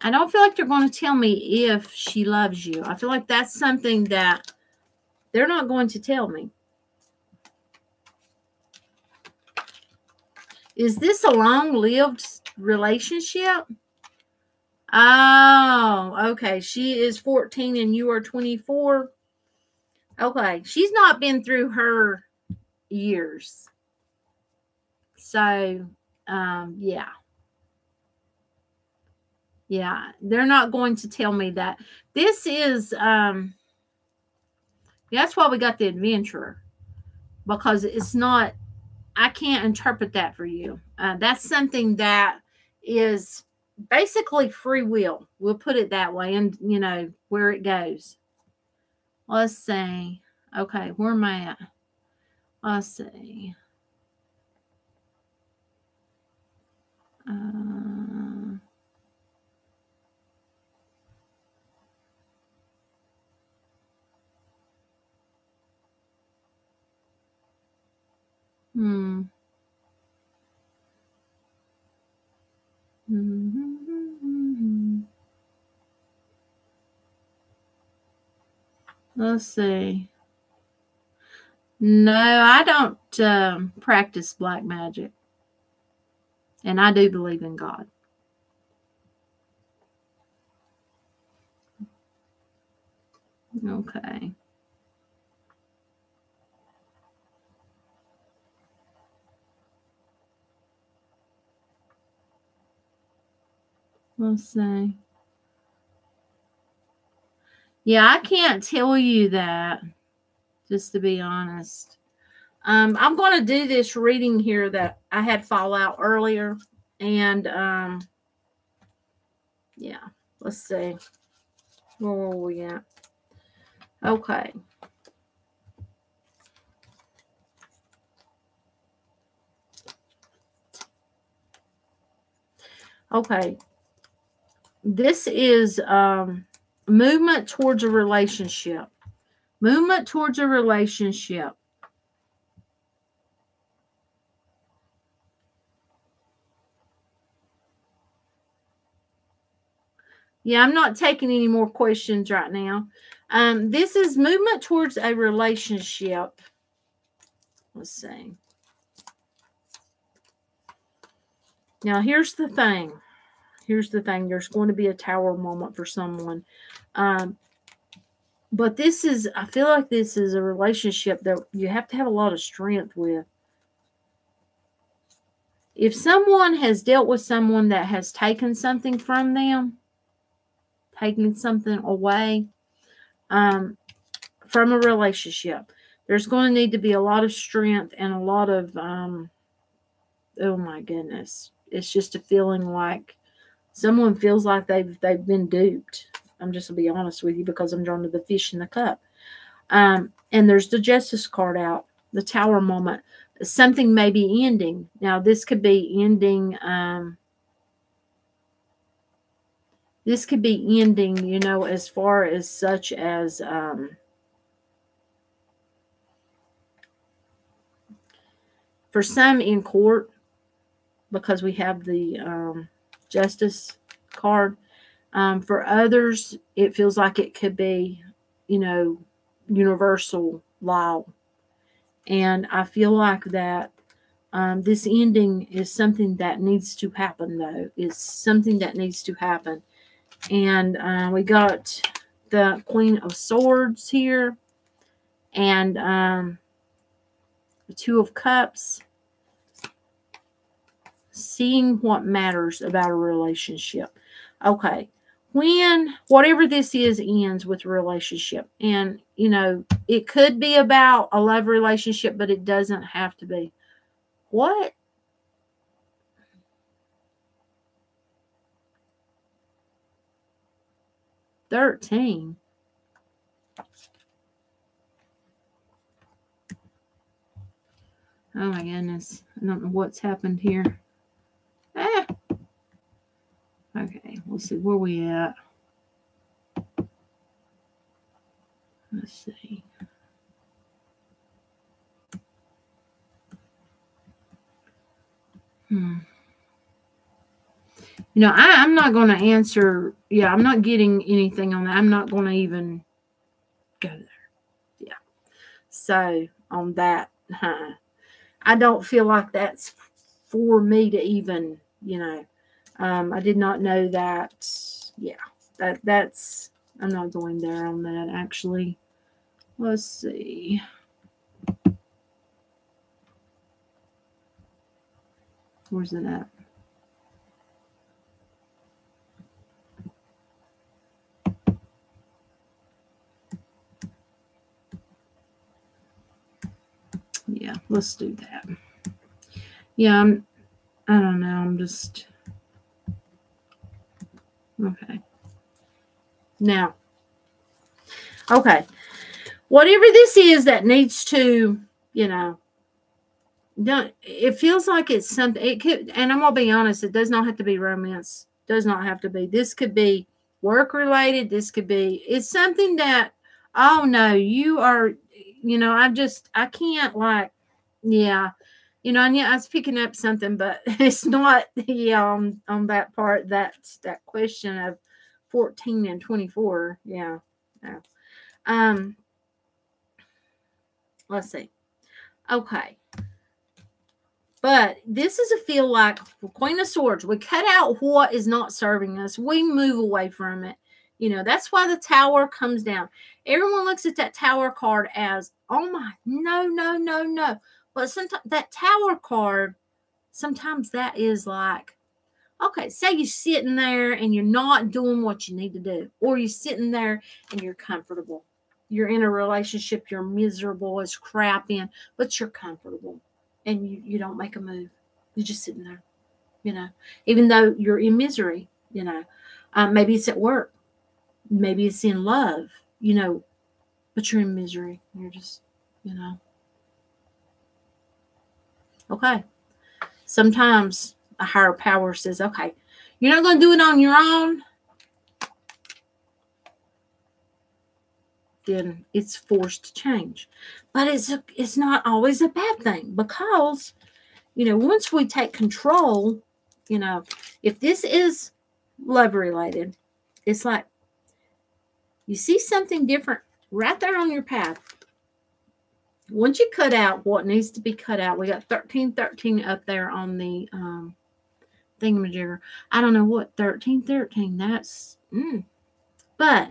I don't feel like they're going to tell me if she loves you. I feel like that's something that they're not going to tell me. Is this a long lived relationship? Oh, okay. She is 14 and you are 24. Okay. She's not been through her years. So, um, yeah. Yeah, they're not going to tell me that. This is um that's why we got the adventurer. Because it's not I can't interpret that for you. Uh, that's something that is basically free will. We'll put it that way, and you know where it goes. Let's see. Okay, where am I at? Let's see. Uh, Hmm. Mm-hmm. Let's see. No, I don't um, practice black magic. And I do believe in God. Okay. Let's see. Yeah, I can't tell you that, just to be honest. Um, I'm going to do this reading here that I had fall out earlier. And um, yeah, let's see. Where were we at? Okay. Okay this is um, movement towards a relationship. Movement towards a relationship. Yeah, I'm not taking any more questions right now. Um, this is movement towards a relationship. Let's see. Now, here's the thing here's the thing there's going to be a tower moment for someone. Um, but this is i feel like this is a relationship that you have to have a lot of strength with. If someone has dealt with someone that has taken something from them, taking something away um, from a relationship, there's going to need to be a lot of strength and a lot of, um, oh my goodness, it's just a feeling like someone feels like they've they've been duped. I'm just gonna be honest with you because I'm drawn to the fish in the cup. Um, and there's the justice card out, the tower moment. Something may be ending. Now, this could be ending. Um, this could be ending, you know, as far as such as um, for some in court, because we have the um, justice card. Um, for others, it feels like it could be, you know, universal law. And I feel like that um, this ending is something that needs to happen, though. It's something that needs to happen. And uh, we got the Queen of Swords here and um, the Two of Cups. Seeing what matters about a relationship. Okay, when whatever this is ends with relationship and you know it could be about a love relationship but it doesn't have to be what Thirteen. Oh my goodness. I don't know what's happened here. Ah. Okay, let's see where we at. Let's see. Hmm. You know, I, I'm not going to answer. Yeah, I'm not getting anything on that. I'm not going to even go there. Yeah. So on that, huh, I don't feel like that's for me to even, you know, um, I did not know that. Yeah, that that's. I'm not going there on that actually. Let's see. Where's it at? Yeah, let's do that. Yeah, I'm, I don't know. I'm just Okay. Now, okay. Whatever this is that needs to, you know, don't, it feels like it's something, it could, and I'm going to be honest, it does not have to be romance. Does not have to be. This could be work related. This could be, it's something that, oh no, you are, you know, I just, I can't like, yeah, you know, and yeah, I was picking up something, but *laughs* it's not yeah on on that part. That that question of fourteen and twenty four. Yeah, yeah. Um, let's see. Okay. But this is a feel like Queen of Swords. We cut out what is not serving us. We move away from it. You know, that's why the tower comes down. Everyone looks at that tower card as, oh my, no, no, no, no. But sometimes that tower card, sometimes that is like, okay, say you're sitting there and you're not doing what you need to do, or you're sitting there and you're comfortable. You're in a relationship, you're miserable as crap in, but you're comfortable and you, you don't make a move. You're just sitting there, you know, even though you're in misery, you know. Um, maybe it's at work, maybe it's in love, you know, but you're in misery. You're just, you know. Okay. Sometimes a higher power says, okay, you're not going to do it on your own. Then it's forced to change. But it's a, it's not always a bad thing because, you know, once we take control, you know, if this is love related, it's like you see something different right there on your path once you cut out what needs to be cut out, we got 1313 up there on the um, thingamajigger. I don't know what 1313, that's, mm. but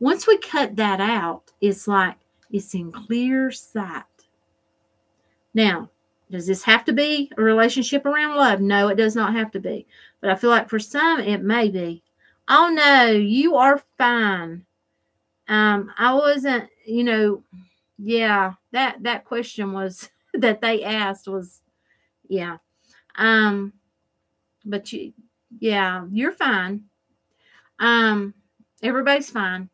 once we cut that out, it's like it's in clear sight. Now, Does this have to be a relationship around love? No, it does not have to be. But I feel like for some it may be. Oh no, you are fine. Um, I wasn't, you know, yeah, that that question was *laughs* that they asked was yeah. Um, but you yeah, you're fine. Um, everybody's fine.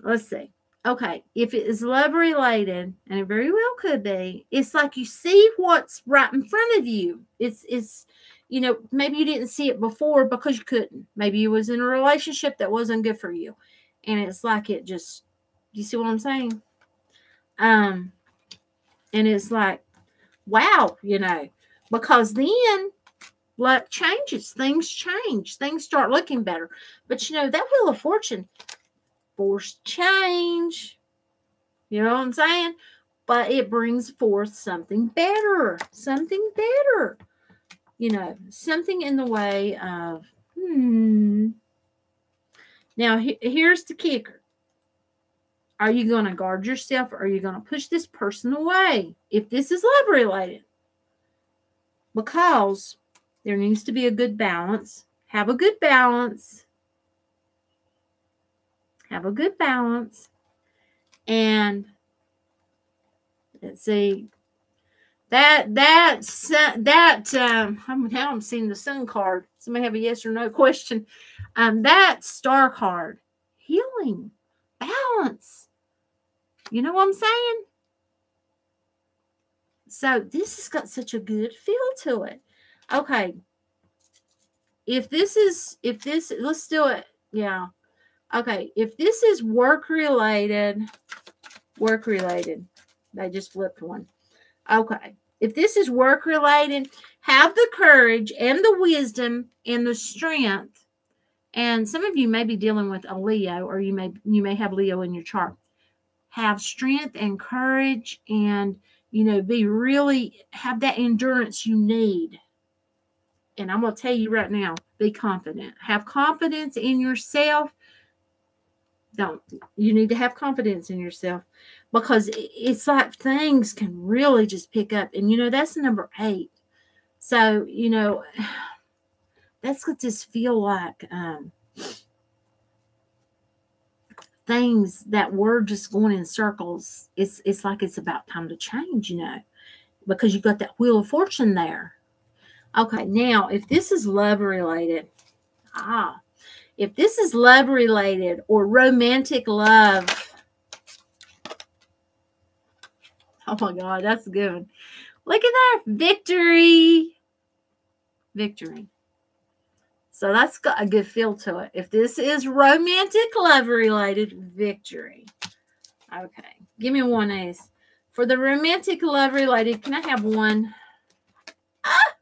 Let's see. Okay, if it is love related, and it very well could be, it's like you see what's right in front of you. It's it's you know, maybe you didn't see it before because you couldn't. Maybe you was in a relationship that wasn't good for you. And it's like it just you see what I'm saying? Um and it's like, wow, you know, because then luck changes, things change, things start looking better. But you know, that wheel of fortune forced change. You know what I'm saying? But it brings forth something better, something better. You know, something in the way of, hmm. Now, he, here's the kicker. Are you going to guard yourself or are you going to push this person away if this is love related? Because there needs to be a good balance. Have a good balance have a good balance, and let's see that that that um, now I'm seeing the sun card. Somebody have a yes or no question. Um, that star card, healing, balance. You know what I'm saying? So this has got such a good feel to it. Okay. If this is if this let's do it. Yeah. Okay, if this is work related, work related, they just flipped one. Okay, if this is work related, have the courage and the wisdom and the strength. And some of you may be dealing with a Leo, or you may you may have Leo in your chart. Have strength and courage, and you know, be really have that endurance you need. And I'm going to tell you right now, be confident. Have confidence in yourself don't you need to have confidence in yourself because it's like things can really just pick up and you know that's number eight so you know *sighs* that's what this feel like um things that were just going in circles it's it's like it's about time to change you know because you got that wheel of fortune there okay now if this is love related ah if this is love related or romantic love, oh my God, that's good. Look at that victory. Victory. So that's got a good feel to it. If this is romantic love related, victory. Okay, give me one ace. For the romantic love related, can I have one? Ah!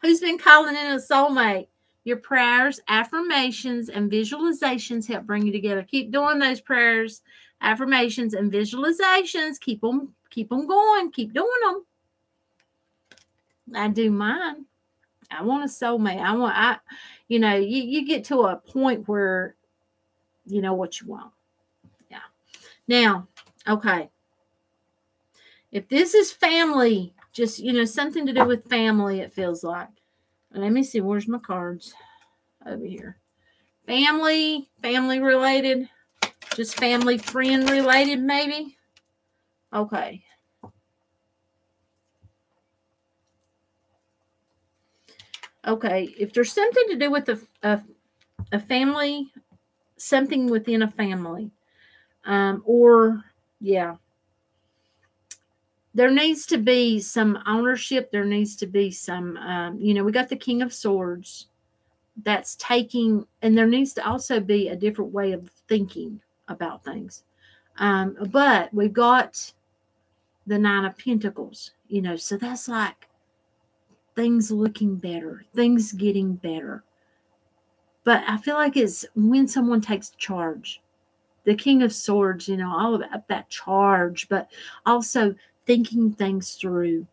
Who's been calling in a soulmate? Your prayers, affirmations, and visualizations help bring you together. Keep doing those prayers, affirmations, and visualizations. Keep them, keep them going. Keep doing them. I do mine. I want a soulmate. I want I, you know, you, you get to a point where you know what you want. Yeah. Now, okay. If this is family, just you know, something to do with family, it feels like. Let me see. Where's my cards? Over here. Family, family related. Just family friend related, maybe. Okay. Okay. If there's something to do with a, a, a family, something within a family, um, or yeah, there needs to be some ownership. There needs to be some, um, you know, we got the King of Swords that's taking, and there needs to also be a different way of thinking about things. Um, but we've got the Nine of Pentacles, you know, so that's like things looking better, things getting better. But I feel like it's when someone takes charge. The King of Swords, you know, all about that charge, but also thinking things through,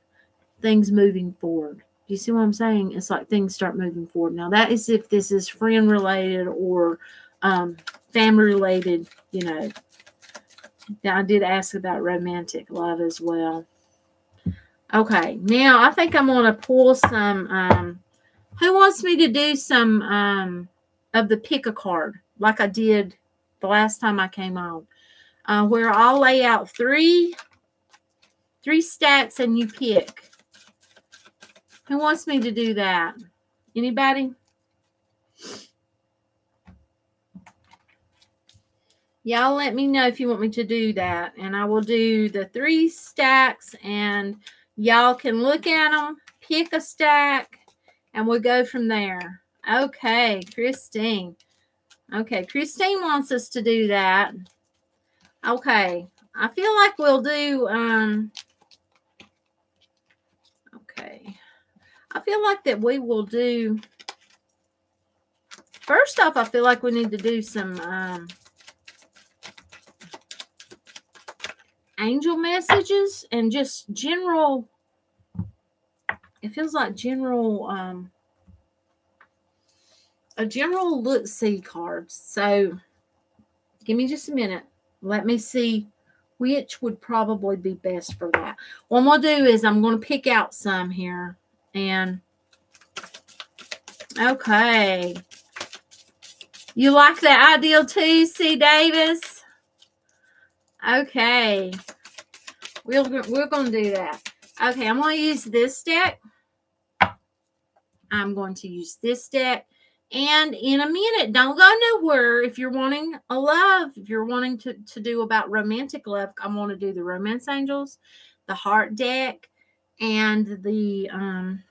things moving forward. Do you see what I'm saying? It's like things start moving forward. Now, that is if this is friend related or um, family related, you know. Now, I did ask about romantic love as well. Okay, now I think I'm going to pull some. Um, who wants me to do some um, of the pick a card like I did the last time I came on, uh, where I'll lay out three three stacks and you pick. Who wants me to do that? Anybody? Y'all let me know if you want me to do that. And I will do the three stacks and y'all can look at them, pick a stack, and we'll go from there. Okay, Christine. Okay, Christine wants us to do that. Okay, I feel like we'll do, um, okay. I feel like that we will do, first off, I feel like we need to do some, um, angel messages and just general it feels like general um a general look see cards. So give me just a minute. Let me see which would probably be best for that. What i'm gonna do is i'm gonna pick out some here and okay. You like that ideal too c davis? Okay. We're, we're going to do that. Okay, I'm going to use this deck. I'm going to use this deck. And in a minute, don't go nowhere. If you're wanting a love, if you're wanting to, to do about romantic love, I'm to do the Romance Angels, the Heart deck, and the, um,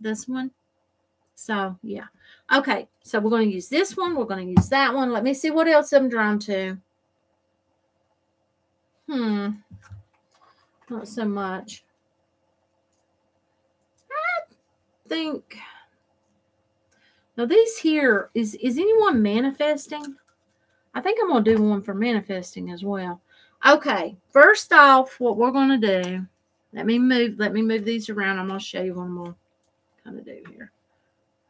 this one. So, yeah. Okay, so we're going to use this one. We're going to use that one. Let me see what else I'm drawn to. Hmm. Not so much. I think. Now these here is is anyone manifesting? I think I'm gonna do one for manifesting as well. Okay, first off, what we're gonna do. Let me move. Let me move these around. I'm gonna show you I'm gonna kind of do here.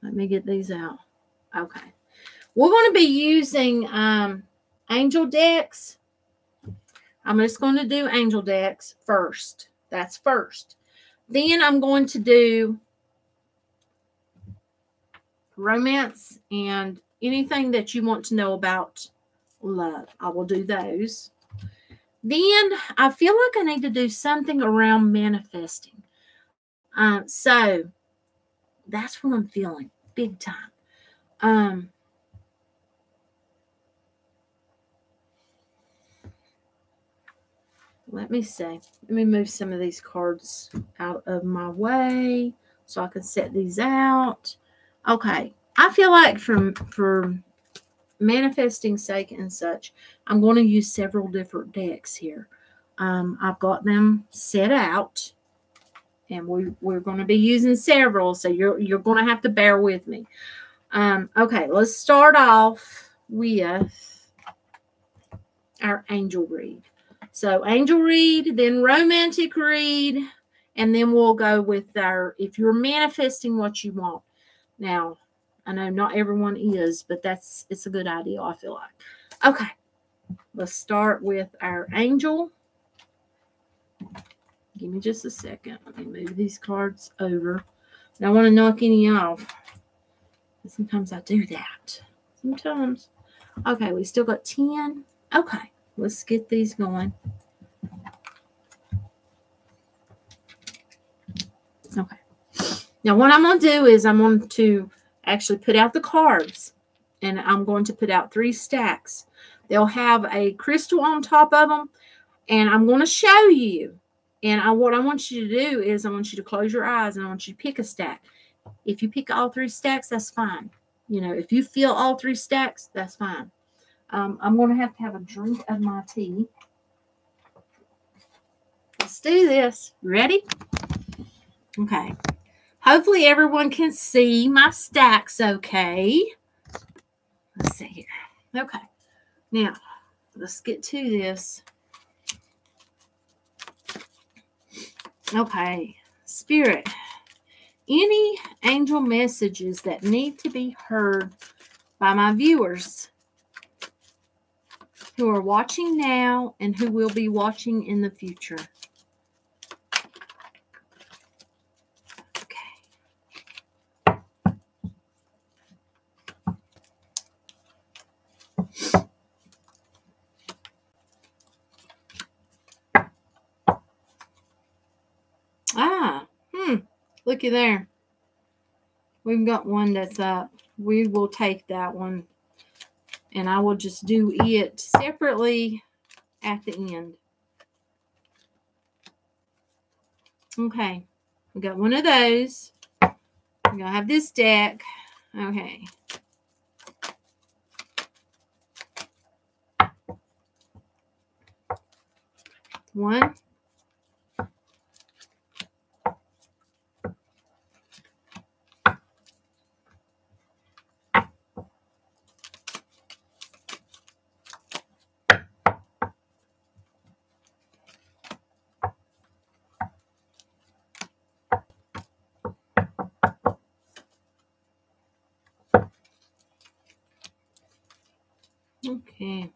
Let me get these out. Okay, we're gonna be using um, angel decks I'm just going to do angel decks first. That's first. Then I'm going to do romance and anything that you want to know about love. I will do those. Then I feel like I need to do something around manifesting. Um, so that's what I'm feeling big time. Um, let me see. Let me move some of these cards out of my way so I can set these out. Okay. I feel like from for manifesting sake and such, I'm going to use several different decks here. Um, I've got them set out and we, we're going to be using several, so you're, you're going to have to bear with me. Um, okay, let's start off with our angel read. So angel read, then romantic read, and then we'll go with our if you're manifesting what you want. Now, I know not everyone is, but that's it's a good idea, I feel like. Okay. Let's start with our angel. Give me just a second. Let me move these cards over. I don't want to knock any off. Sometimes I do that. Sometimes. Okay, we still got 10. Okay let's get these going. Okay. Now what I'm going to do is I'm going to actually put out the cards and I'm going to put out three stacks. They'll have a crystal on top of them and I'm going to show you. And I, what I want you to do is I want you to close your eyes and I want you to pick a stack. If you pick all three stacks, that's fine. You know, if you feel all three stacks, that's fine. Um, I'm going to have to have a drink of my tea. Let's do this. Ready? Okay. Hopefully everyone can see my stacks okay. Let's see here. Okay. Now, let's get to this. Okay. Spirit, any angel messages that need to be heard by my viewers who are watching now and who will be watching in the future. Ah, hmm. Looky there. We've got one that's up. We will take that one and I will just do it separately at the end. Okay, we got one of those. We're gonna have this deck. Okay. One. Okay.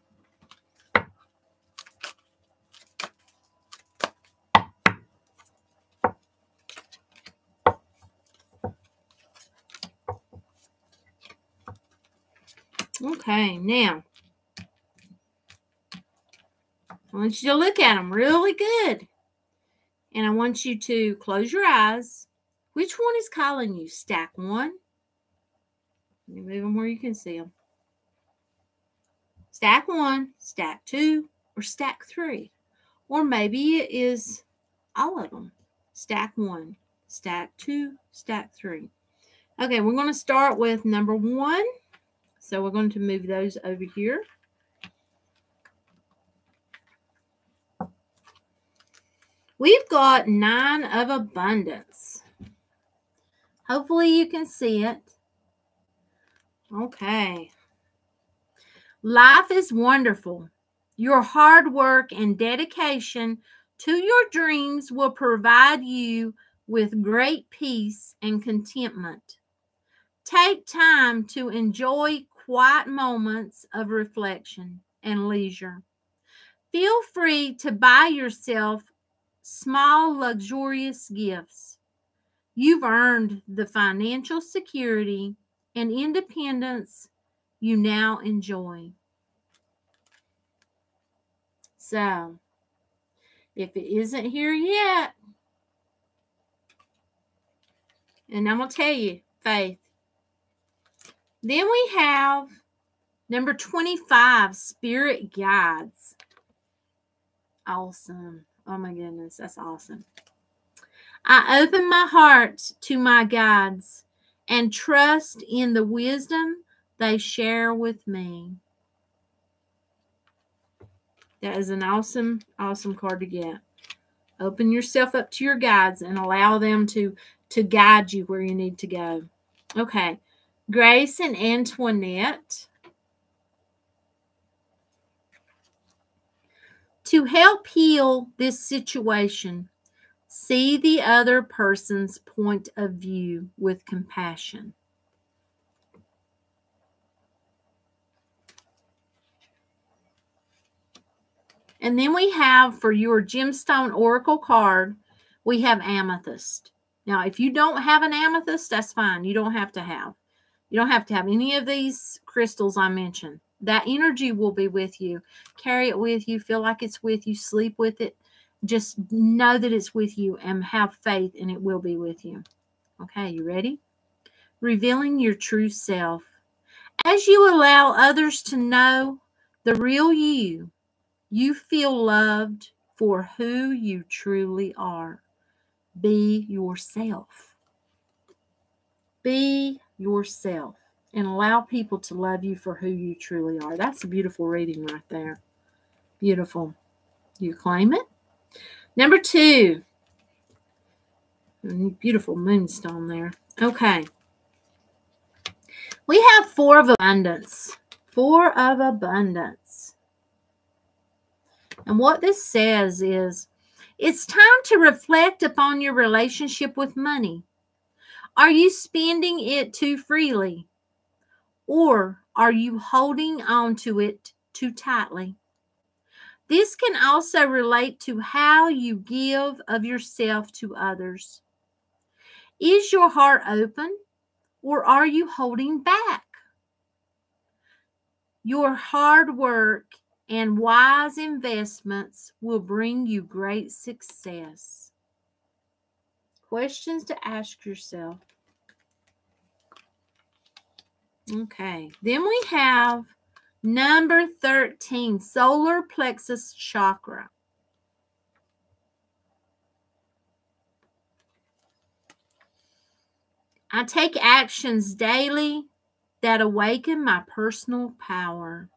Okay, now I want you to look at them really good. And I want you to close your eyes. Which one is calling you? Stack one. Let me move them where you can see them. Stack one, stack two, or stack three. Or maybe it is all of them. Stack one, stack two, stack three. Okay, we're going to start with number one. So we're going to move those over here. We've got nine of abundance. Hopefully you can see it. Okay. Life is wonderful. Your hard work and dedication to your dreams will provide you with great peace and contentment. Take time to enjoy quiet moments of reflection and leisure. Feel free to buy yourself small, luxurious gifts. You've earned the financial security and independence you now enjoy. So, if it isn't here yet, and I'm going to tell you, faith. Then we have number 25, spirit guides. Awesome. Oh my goodness, that's awesome. I open my heart to my guides and trust in the wisdom they share with me. That is an awesome, awesome card to get. Open yourself up to your guides and allow them to to guide you where you need to go. Okay. Grace and Antoinette. To help heal this situation, see the other person's point of view with compassion. And then we have for your gemstone oracle card, we have amethyst. Now, if you don't have an amethyst, that's fine. You don't have to have. You don't have to have any of these crystals I mentioned. That energy will be with you. Carry it with you. Feel like it's with you. Sleep with it. Just know that it's with you and have faith and it will be with you. Okay, you ready? Revealing your true self. As you allow others to know the real you, you feel loved for who you truly are. Be yourself. Be yourself and allow people to love you for who you truly are. That's a beautiful reading right there. Beautiful. You claim it. Number two, mm, beautiful moonstone there. Okay. We have four of abundance. Four of abundance. And what this says is it's time to reflect upon your relationship with money. Are you spending it too freely? Or are you holding on to it too tightly? This can also relate to how you give of yourself to others. Is your heart open or are you holding back? Your hard work and wise investments will bring you great success. Questions to ask yourself. Okay. Then we have number 13, solar plexus chakra. I take actions daily that awaken my personal power.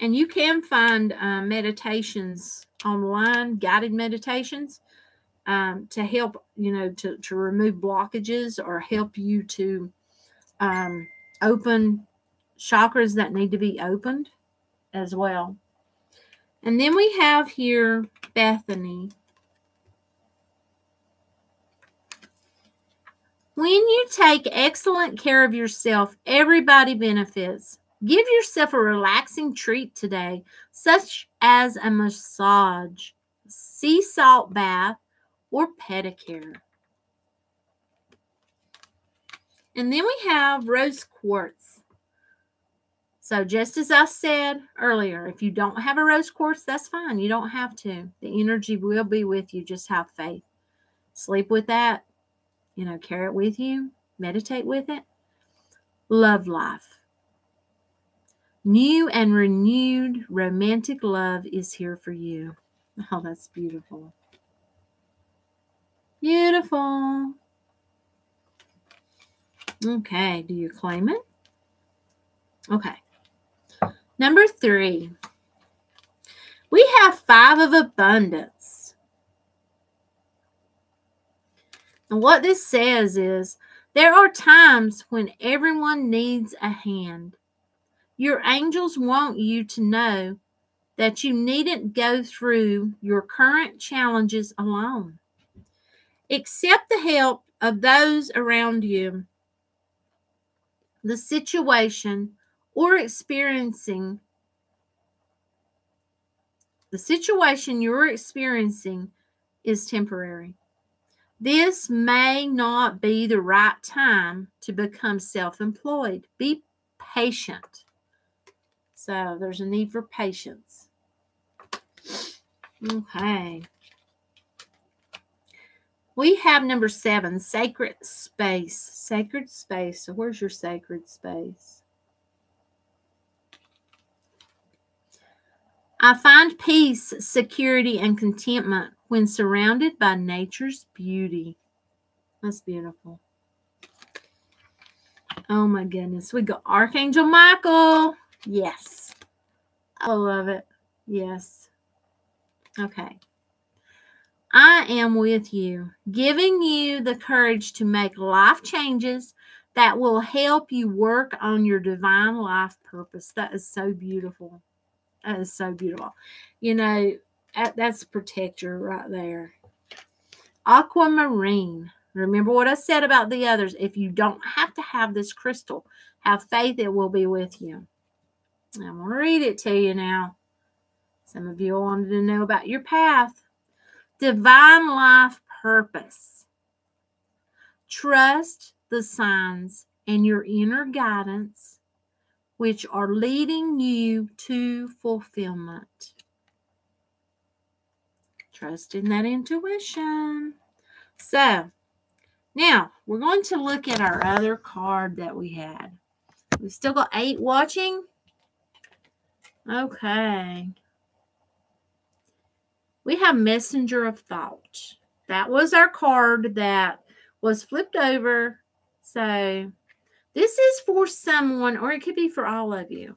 And you can find uh, meditations online, guided meditations, um, to help, you know, to, to remove blockages or help you to um, open chakras that need to be opened as well. And then we have here Bethany. When you take excellent care of yourself, everybody benefits. Give yourself a relaxing treat today, such as a massage, sea salt bath, or pedicure. And then we have rose quartz. So, just as I said earlier, if you don't have a rose quartz, that's fine. You don't have to. The energy will be with you. Just have faith. Sleep with that you know, carry it with you, meditate with it. Love life. New and renewed romantic love is here for you. *laughs* Oh, that's beautiful. Beautiful. Okay, do you claim it? Okay. Number three, we have five of abundance. And what this says is there are times when everyone needs a hand. Your angels want you to know that you needn't go through your current challenges alone. Accept the help of those around you. The situation or experiencing the situation you're experiencing is temporary. This may not be the right time to become self employed. Be patient. So there's a need for patience. Okay. We have number seven, sacred space. Sacred space. So where's your sacred space? I find peace, security, and contentment when surrounded by nature's beauty. That's beautiful. Oh my goodness. We got Archangel Michael. Yes. I love it. Yes. Okay. I am with you, giving you the courage to make life changes that will help you work on your divine life purpose. That is so beautiful. That is so beautiful. You know, that's protector right there. Aquamarine. Remember what I said about the others. If you don't have to have this crystal, have faith it will be with you. I'm going to read it to you now. Some of you wanted to know about your path. Divine life purpose. Trust the signs and your inner guidance, which are leading you to fulfillment. Trust in that intuition. So now we're going to look at our other card that we had. We've still got eight watching. Okay. We have Messenger of Thought. That was our card that was flipped over. So this is for someone, or it could be for all of you.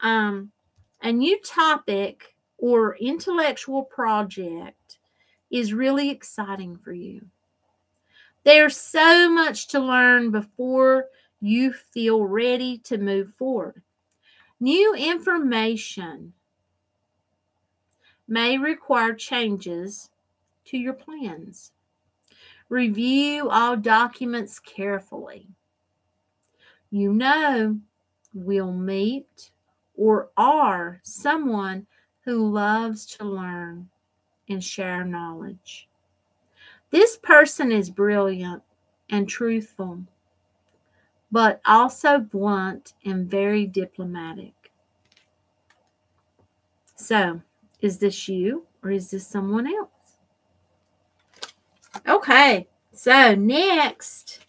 Um, a new topic or intellectual project is really exciting for you. There's so much to learn before you feel ready to move forward. New information may require changes to your plans. Review all documents carefully. You know, we'll meet or are someone who loves to learn and share knowledge. This person is brilliant and truthful, but also blunt and very diplomatic. So, is this you or is this someone else? Okay, so next,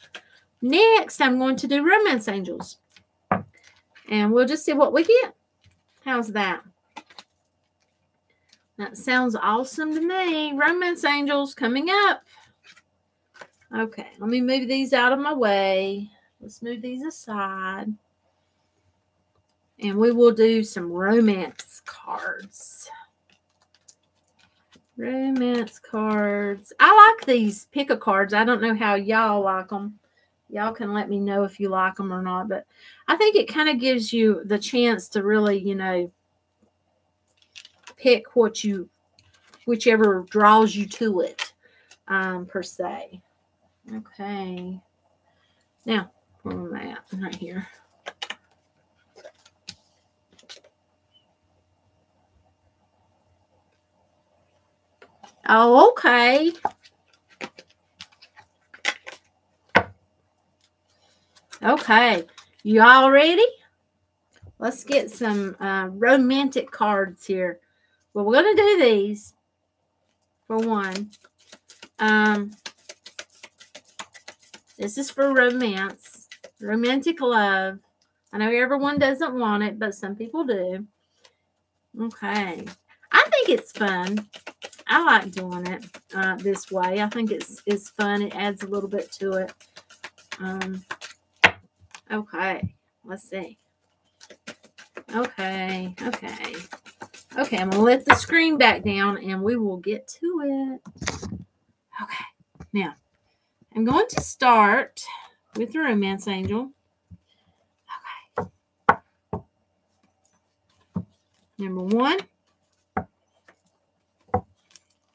next I'm going to do romance angels. And we'll just see what we get. How's that? That sounds awesome to me. Romance angels coming up. Okay, let me move these out of my way. Let's move these aside. And we will do some romance cards. Romance cards. I like these pick a cards. I don't know how y'all like them. Y'all can let me know if you like them or not. But I think it kind of gives you the chance to really, you know, pick what you, whichever draws you to it, um, per se. Okay. Now, where am I at? Right here. Oh, okay. Okay. You all ready? Let's get some uh, romantic cards here. Well, we're going to do these for one. Um, this is for romance, romantic love. I know everyone doesn't want it, but some people do. Okay. I think it's fun. I like doing it uh, this way. I think it's it's fun. It adds a little bit to it. Um, okay, let's see. Okay, okay, okay. I'm gonna let the screen back down, and we will get to it. Okay, now I'm going to start with the romance angel. Okay. Number one.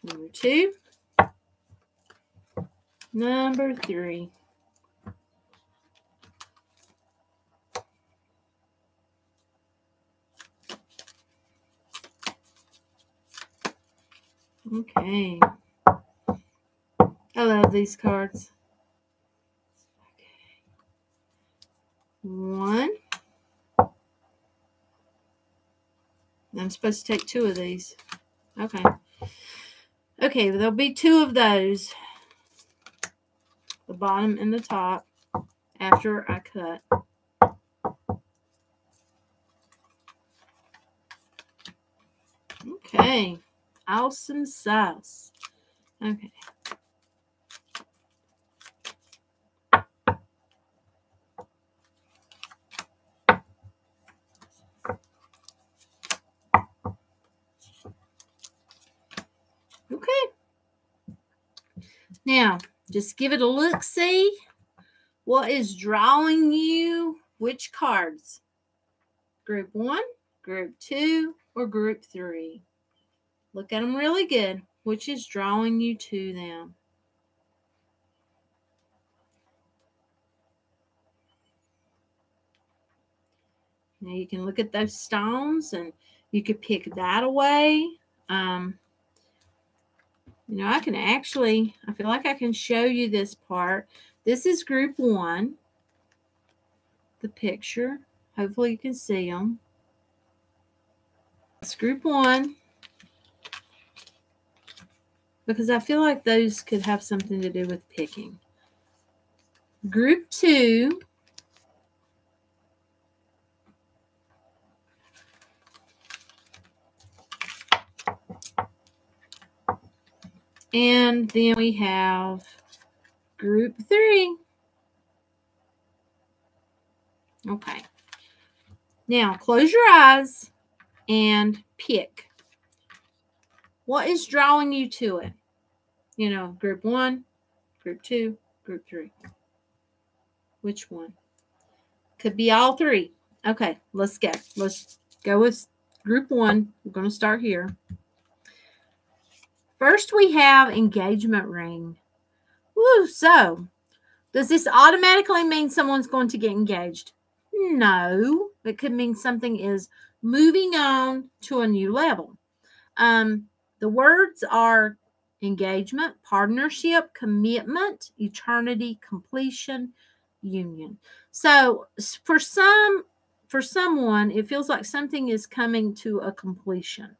Number two. Number three. Okay. I love these cards. One. I'm supposed to take two of these. Okay. Okay, there'll be two of those. The bottom and the top after I cut. Okay. Awesome sauce. Okay. Now, just give it a look see. What is drawing you? Which cards? Group one, group two, or group three? Look at them really good. Which is drawing you to them? Now you can look at those stones and you could pick that away. Um, you know, I can actually, I feel like I can show you this part. This is group one, the picture. Hopefully you can see them. It's group one. Because I feel like those could have something to do with picking. Group two And then we have group three. Okay. Now close your eyes and pick. What is drawing you to it? You know, group one, group two, group three. Which one? Could be all three. Okay, let's go. Let's go with group one. We're going to start here. First, we have engagement ring. Woo, so does this automatically mean someone's going to get engaged? No, it could mean something is moving on to a new level. Um, the words are engagement, partnership, commitment, eternity, completion, union. So for some for someone, it feels like something is coming to a completion.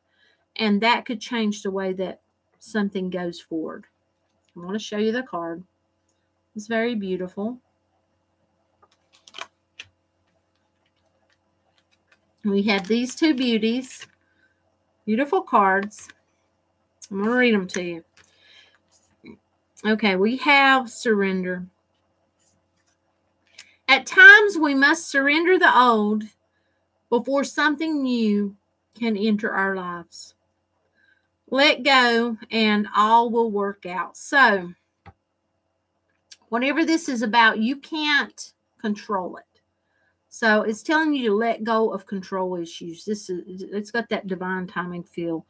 And that could change the way that something goes forward. I want to show you the card. It's very beautiful. We have these two beauties, beautiful cards. I'm going to read them to you. Okay, we have surrender. At times, we must surrender the old before something new can enter our lives. Let go, and all will work out. So, whatever this is about, you can't control it. So it's telling you to let go of control issues. This is it's got that divine timing feel.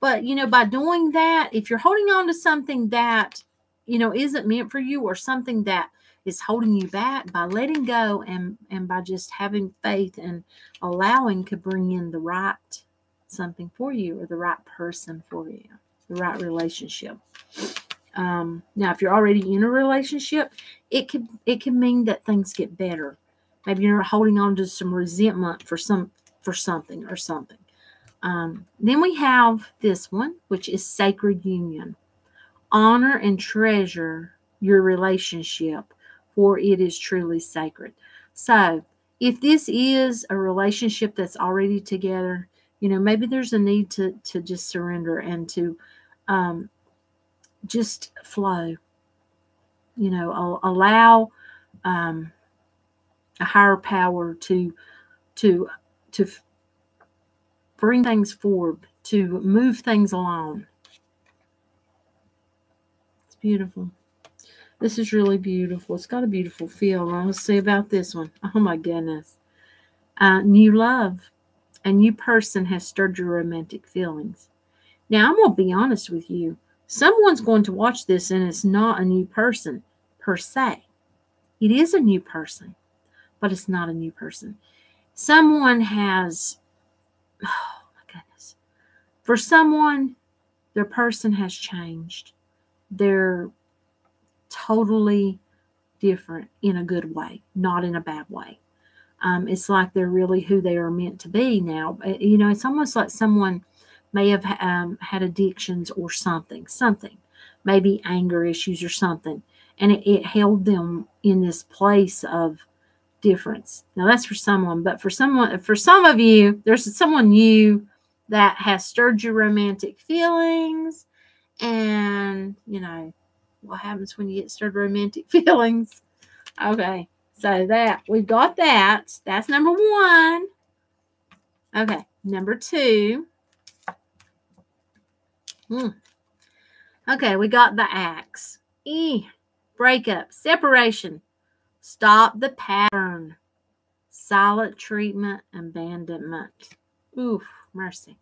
But you know, by doing that, if you're holding on to something that you know isn't meant for you or something that is holding you back by letting go and and by just having faith and allowing to bring in the right something for you or the right person for you the right relationship. Um, now if you're already in a relationship it could it can mean that things get better. Maybe you're holding on to some resentment for some for something or something. Um, then we have this one which is sacred union. Honor and treasure your relationship for it is truly sacred. So, if this is a relationship that's already together, you know, maybe there's a need to to just surrender and to um, just flow. You know, allow um, a higher power to to to bring things forward, to move things along. It's beautiful. This is really beautiful. It's got a beautiful feel. Let's see about this one. Oh my goodness. Uh, new love. A new person has stirred your romantic feelings. Now, I'm going to be honest with you. Someone's going to watch this and it's not a new person per se. It is a new person, but it's not a new person. Someone has, *sighs* oh my goodness. For someone, their person has changed. They're totally different in a good way, not in a bad way. Um, it's like they're really who they are meant to be now. Uh, you know, it's almost like someone may have um, had addictions or something, something, maybe anger issues or something, and it, it held them in this place of difference. Now that's for someone, but for someone, for some of you, there's someone new that has stirred your romantic feelings, and you know what happens when you get stirred romantic *laughs* feelings. Okay, so that we've got that. That's number one. Okay, number two. Hmm. Okay, we got the axe. E. Breakup, separation, stop the pattern, silent treatment, abandonment. Oof, mercy.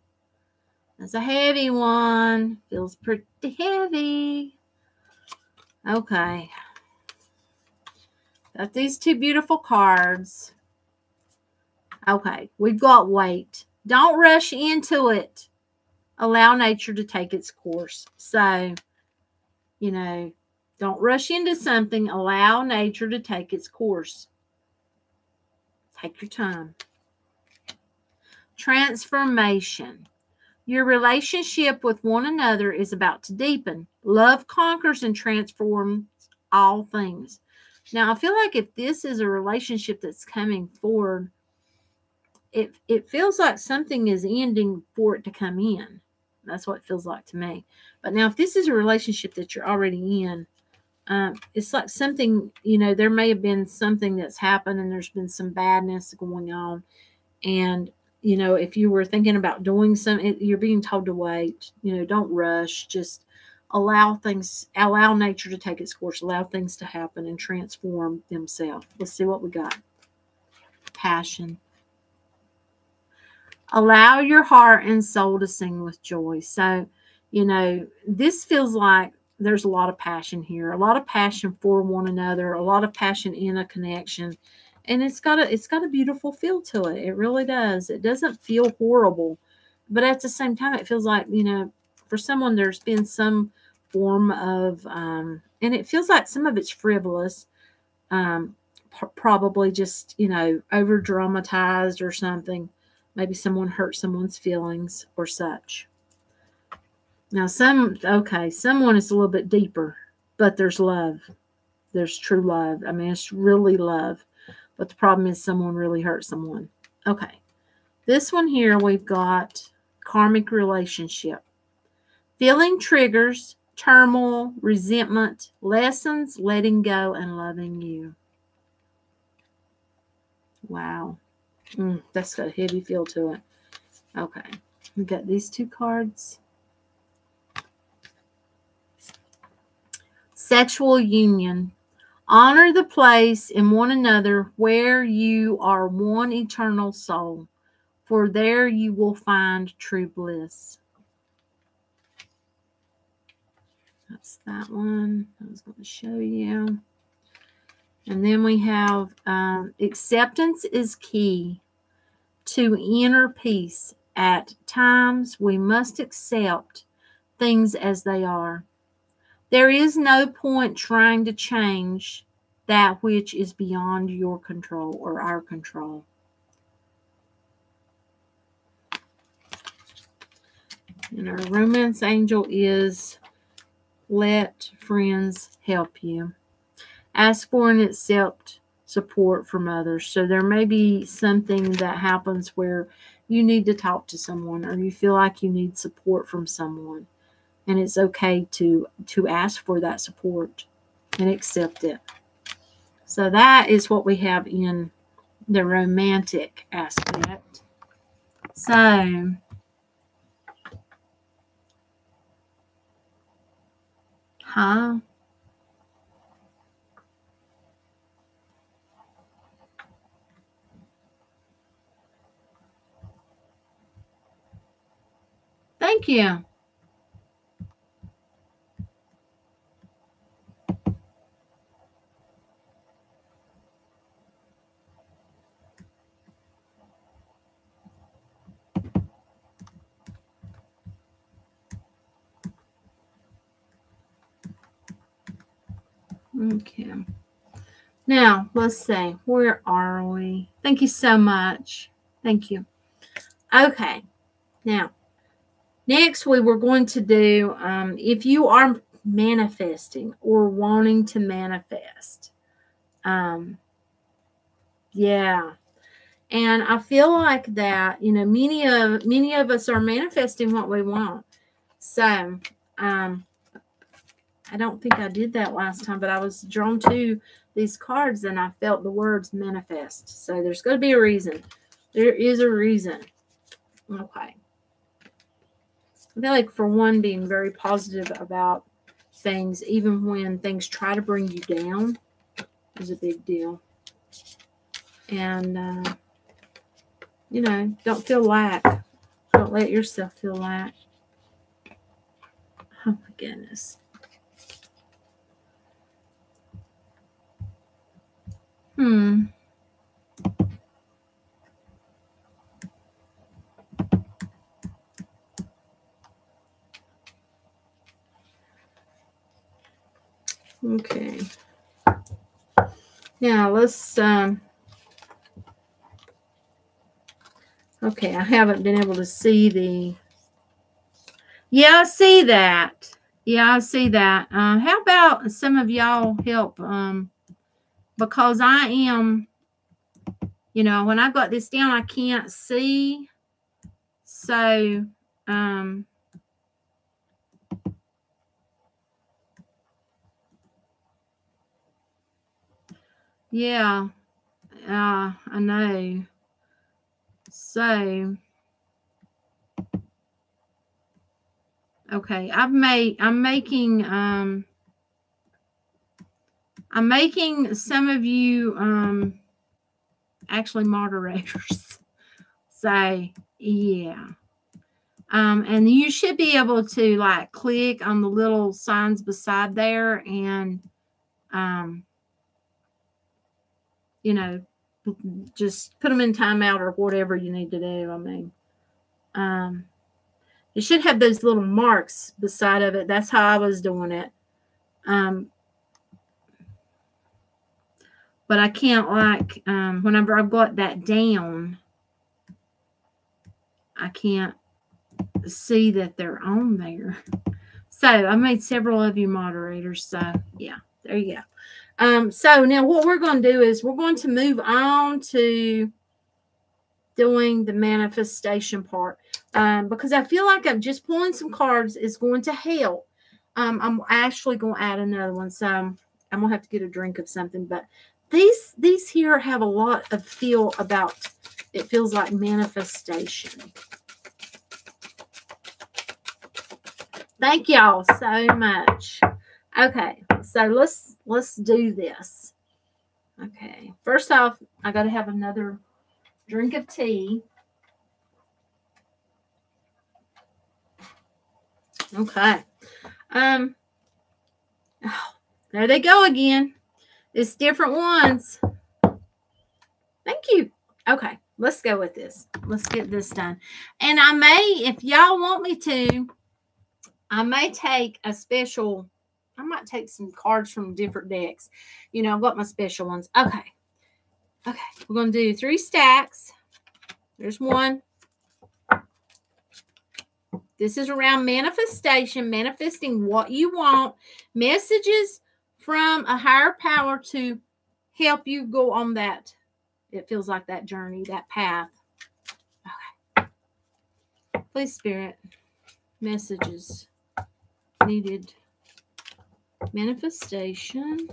That's a heavy one. Feels pretty heavy. Okay. Got these two beautiful cards. Okay, we've got wait. Don't rush into it. Allow nature to take its course. So, you know, don't rush into something. Allow nature to take its course. Take your time. Transformation. Your relationship with one another is about to deepen. Love conquers and transforms all things. Now, I feel like if this is a relationship that's coming forward, it it feels like something is ending for it to come in. That's what it feels like to me. But now, if this is a relationship that you're already in, um, it's like something you know. There may have been something that's happened, and there's been some badness going on, and you know, if you were thinking about doing some, you're being told to wait. You know, don't rush. Just allow things, allow nature to take its course, allow things to happen and transform themselves. Let's see what we got. Passion. Allow your heart and soul to sing with joy. So, you know, this feels like there's a lot of passion here, a lot of passion for one another, a lot of passion in a connection and it's got a it's got a beautiful feel to it it really does it doesn't feel horrible but at the same time it feels like you know for someone there's been some form of um and it feels like some of it's frivolous um probably just you know over dramatized or something maybe someone hurt someone's feelings or such now some okay someone is a little bit deeper but there's love. There's true love. I mean, it's really love. But the problem is someone really hurt someone. Okay. This one here, we've got karmic relationship. Feeling triggers, turmoil, resentment, lessons, letting go, and loving you. Wow. Mm, that's got a heavy feel to it. Okay. We got these two cards. Sexual union. Honor the place in one another where you are one eternal soul, for there you will find true bliss. That's that one I was going to show you. And then we have um, acceptance is key to inner peace. At times, we must accept things as they are. There is no point trying to change that which is beyond your control or our control. And our romance angel is let friends help you. Ask for and accept support from others. So there may be something that happens where you need to talk to someone or you feel like you need support from someone. And it's okay to to ask for that support and accept it. So that is what we have in the romantic aspect. So huh? Thank you. Okay. Now, let's see. Where are we? Thank you so much. Thank you. Okay. Now, Next, we were going to do um, if you are manifesting or wanting to manifest. Um, yeah. And I feel like that, you know, many of many of us are manifesting what we want. So, um, I don't think I did that last time, but I was drawn to these cards and I felt the words manifest. So there's going to be a reason. There is a reason. Okay. I feel like, for one, being very positive about things, even when things try to bring you down, is a big deal. And, uh, you know, don't feel lack. Don't let yourself feel lack. Oh, my goodness. Hmm. Okay. Now let's, um, okay, I haven't been able to see the, yeah, I see that. Yeah, I see that. Uh, how about some of y'all help, um, because I am, you know, when I've got this down, I can't see. So, um, Yeah, uh, I know. So, okay, I've made, I'm making, um, I'm making some of you, um, actually moderators. *laughs* say, yeah. Um, and you should be able to like click on the little signs beside there and, um, you know, just put them in timeout or whatever you need to do. I mean, um, you should have those little marks beside of it. That's how I was doing it. Um, but I can't like um, whenever I've got that down, I can't see that they're on there. *laughs* So I made several of you moderators. So yeah, there you go. Um, so now what we're going to do is we're going to move on to doing the manifestation part um, because I feel like I'm just pulling some cards is going to help. Um, I'm actually going to add another one, so I'm, going to have to get a drink of something. But these these here have a lot of feel about. It feels like manifestation. Thank y'all so much. Okay, so let's let's do this. Okay, first off, I got to have another drink of tea. Okay. Um. Oh, *sighs* there they go again. It's different ones. Thank you. Okay, let's go with this. Let's get this done. And I may, if y'all want me to, I may take a special, I might take some cards from different decks. You know, I've got my special ones. Okay. Okay. We're going to do three stacks. There's one. This is around manifestation, manifesting what you want, messages from a higher power to help you go on that. It feels like that journey, that path. Okay. Please, Spirit, messages needed manifestation.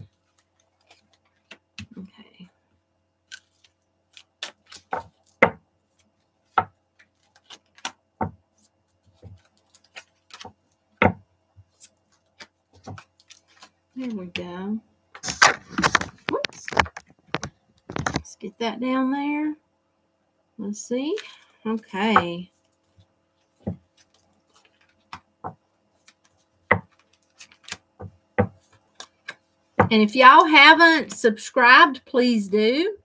Okay. There we go. Whoops. Let's get that down there. Let's see. Okay. And if y'all haven't subscribed, please do.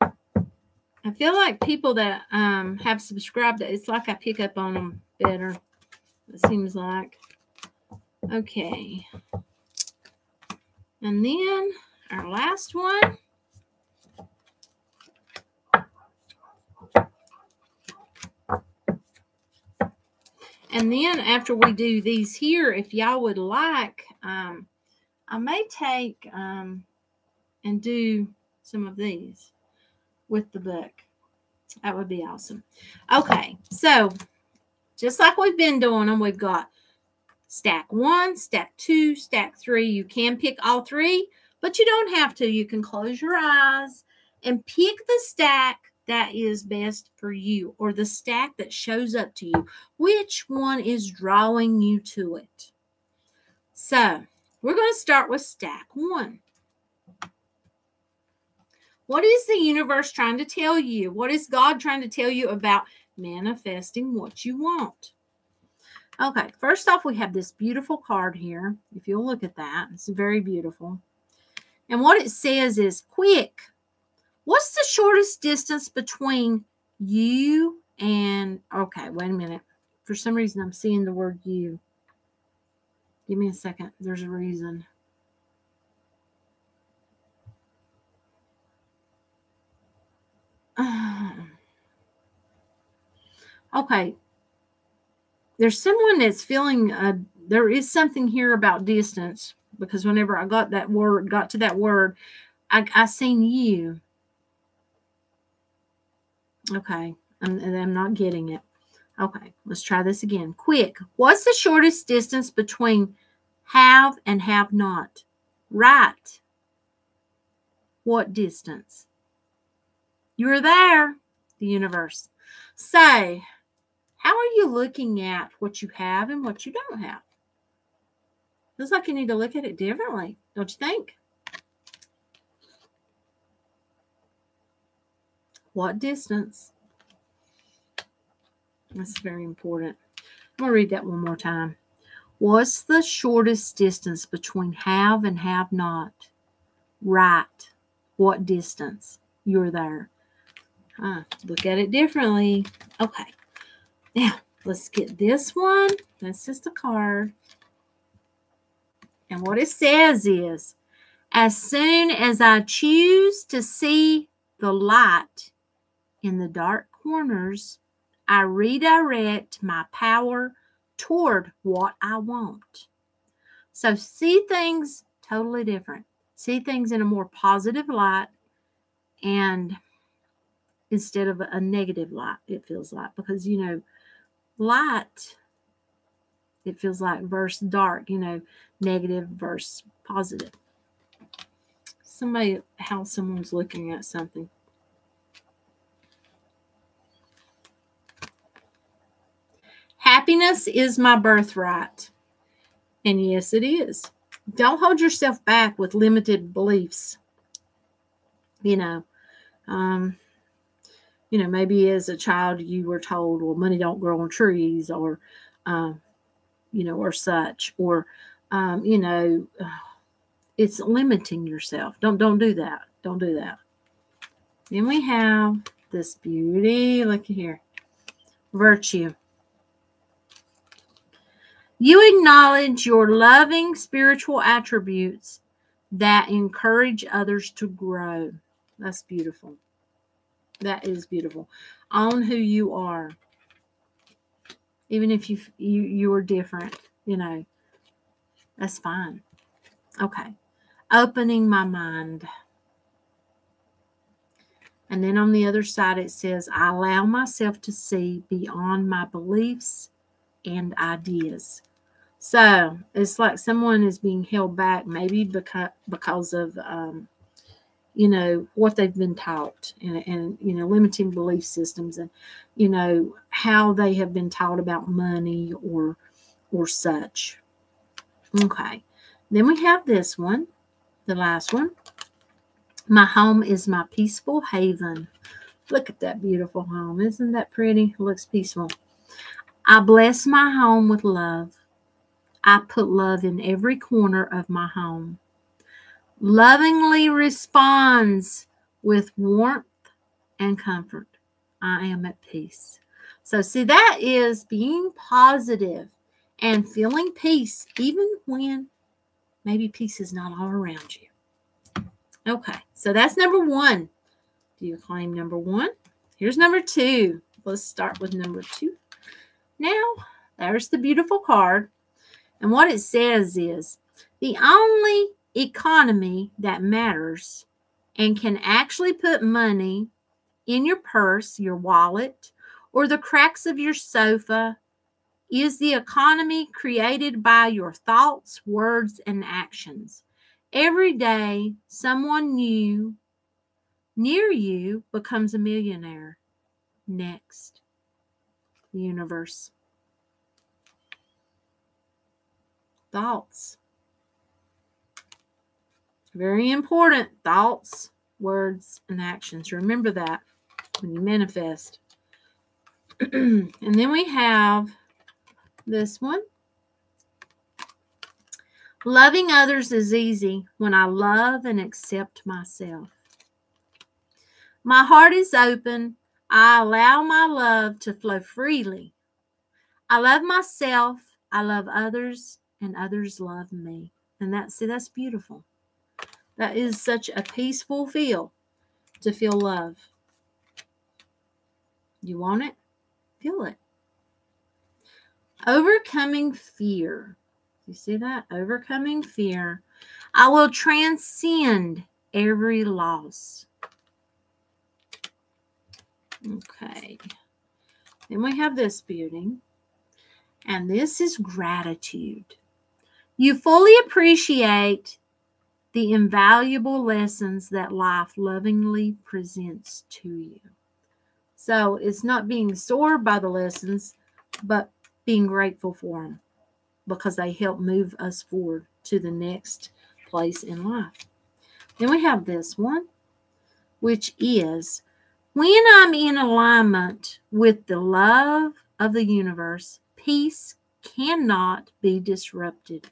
I feel like people that um, have subscribed, it's like I pick up on them better. It seems like. Okay. And then our last one. And then after we do these here, if y'all would like, um, I may take um, and do some of these with the book. That would be awesome. Okay, so just like we've been doing them, we've got stack one, stack two, stack three. You can pick all three, but you don't have to. You can close your eyes and pick the stack that is best for you or the stack that shows up to you. Which one is drawing you to it? So we're going to start with stack one. What is the universe trying to tell you? What is God trying to tell you about manifesting what you want? Okay, first off, we have this beautiful card here. If you'll look at that, it's very beautiful. And what it says is quick. What's the shortest distance between you and, okay, wait a minute. For some reason, I'm seeing the word you. Give me a second. There's a reason. *sighs* okay. There's someone that's feeling, uh, there is something here about distance because whenever I got that word, got to that word, I, I seen you. Okay. I'm, I'm not getting it. Okay, let's try this again. Quick. What's the shortest distance between have and have not? Right. What distance? You're there, the universe. Say, how are you looking at what you have and what you don't have? Feels like you need to look at it differently, don't you think? What distance? That's very important. I'm going to read that one more time. What's the shortest distance between have and have not? Right. What distance? You're there. Huh. Look at it differently. Okay. Now, let's get this one. That's just a card. And what it says is, as soon as I choose to see the light in the dark corners, I redirect my power toward what I want. So see things totally different. See things in a more positive light and instead of a negative light, it feels like. Because, you know, light, it feels like verse dark, you know, negative verse positive. Somebody, how someone's looking at something. Happiness is my birthright. And yes, it is. Don't hold yourself back with limited beliefs. You know, um, you know, maybe as a child you were told, well, money don't grow on trees or, um, you know, or such, or, um, you know, it's limiting yourself. Don't, don't do that. Don't do that. Then we have this beauty. Look here. Virtue. You acknowledge your loving spiritual attributes that encourage others to grow. That's beautiful. That is beautiful. Own who you are. Even if you you you are different, you know. That's fine. Okay. Opening my mind. And then on the other side it says, I allow myself to see beyond my beliefs and ideas. So it's like someone is being held back, maybe because because of um, you know what they've been taught and, and you know limiting belief systems and you know how they have been taught about money or or such. Okay. Then we have this one the last one. My home is my peaceful haven. Look at that beautiful home. Isn't that pretty? It looks peaceful. I bless my home with love. I put love in every corner of my home lovingly responds with warmth and comfort. I am at peace. So, see, that is being positive and feeling peace, even when maybe peace is not all around you. Okay, so that's number one. Do you claim number one? Here's number two. Let's start with number two. Now, there's the beautiful card. And what it says is the only economy that matters and can actually put money in your purse, your wallet, or the cracks of your sofa is the economy created by your thoughts, words, and actions. Every day, someone new near you becomes a millionaire. Next, universe. Thoughts. Very important. Thoughts, words, and actions. Remember that when you manifest. *clears throat* and then we have this one. Loving others is easy when I love and accept myself. My heart is open. I allow my love to flow freely. I love myself. I love others, and others love me. And that's see, that's beautiful. That is such a peaceful feel to feel love. You want it? Feel it. Overcoming fear. You see that? Overcoming fear. I will transcend every loss. Okay. Then we have this beauty. And this is gratitude. You fully appreciate the invaluable lessons that life lovingly presents to you. So it's not being sore by the lessons, but being grateful for them because they help move us forward to the next place in life. Then we have this one, which is when I'm in alignment with the love of the universe, peace cannot be disrupted.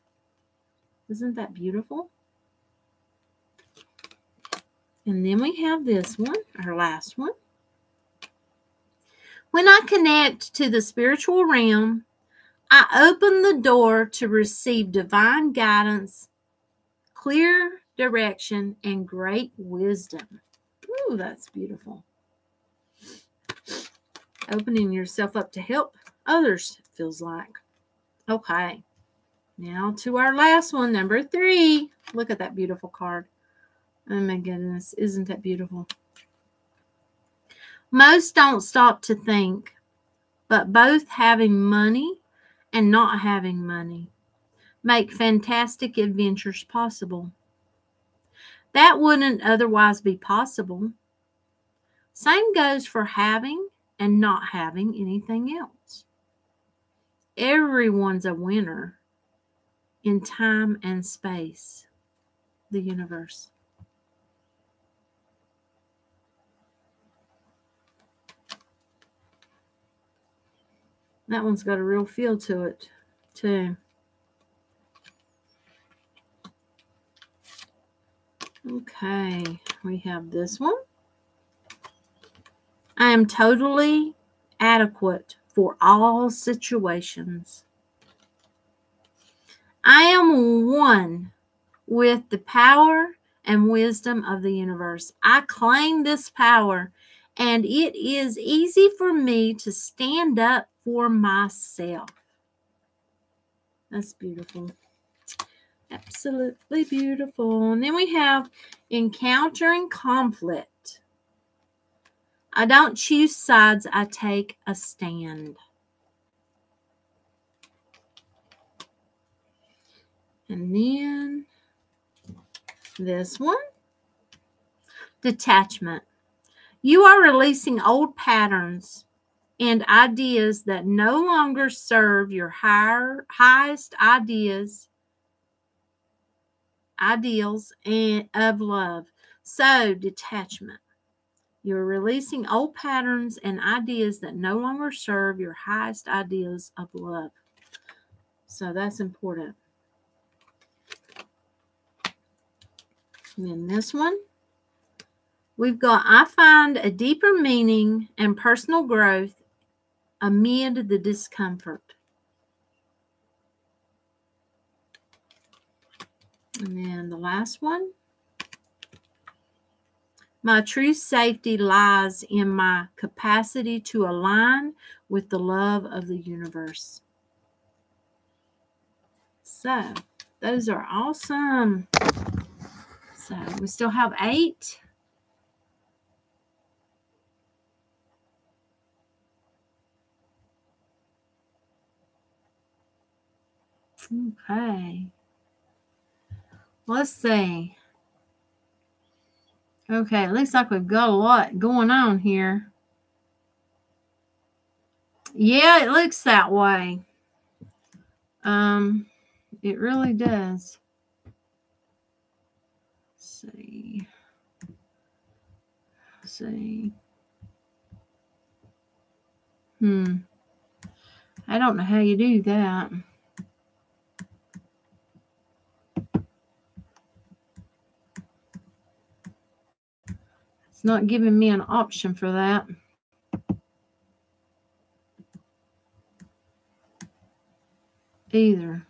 Isn't that beautiful? And then we have this one, our last one. When I connect to the spiritual realm, I open the door to receive divine guidance, clear direction, and great wisdom. Ooh, that's beautiful. Opening yourself up to help others, feels like. Okay. Now to our last one, number three. Look at that beautiful card. Oh my goodness. Isn't that beautiful? Most don't stop to think, but both having money and not having money make fantastic adventures possible. That wouldn't otherwise be possible. Same goes for having and not having anything else. Everyone's a winner in time and space, the universe. That one's got a real feel to it, too. Okay, we have this one. I am totally adequate for all situations. I am one with the power and wisdom of the universe. I claim this power, and it is easy for me to stand up for myself. That's beautiful. Absolutely beautiful. And then we have encountering conflict. I don't choose sides, I take a stand. And then this one detachment. You are releasing old patterns and ideas that no longer serve your higher, highest ideas ideals and of love. So, detachment. You're releasing old patterns and ideas that no longer serve your highest ideas of love. So that's important. And then this one, we've got I find a deeper meaning and personal growth amid the discomfort. And then the last one. My true safety lies in my capacity to align with the love of the universe. So, those are awesome. So, we still have eight. Okay. Let's see. Okay, it looks like we've got a lot going on here. Yeah, it looks that way. Um, it really does. Let's see. Let's see. Hmm. I don't know how you do that. Not giving me an option for that. Either.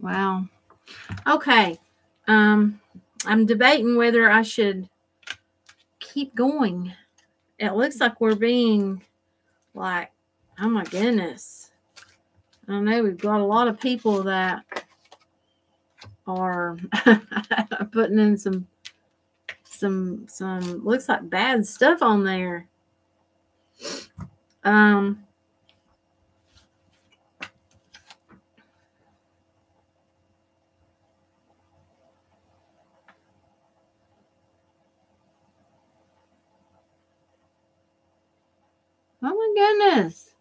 Wow. Okay. Um, I'm debating whether I should keep going. It looks like we're being like, oh my goodness. I know. We've got a lot of people that are *laughs* putting in some, some, some, looks like bad stuff on there. Um, goodness.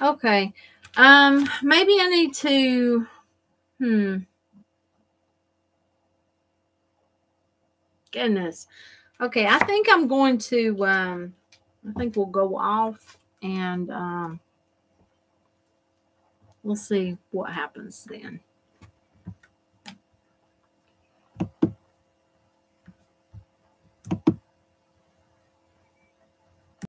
Okay. Um, maybe I need to hmm. Goodness. Okay, I think I'm going to um I think we'll go off and um we'll see what happens then.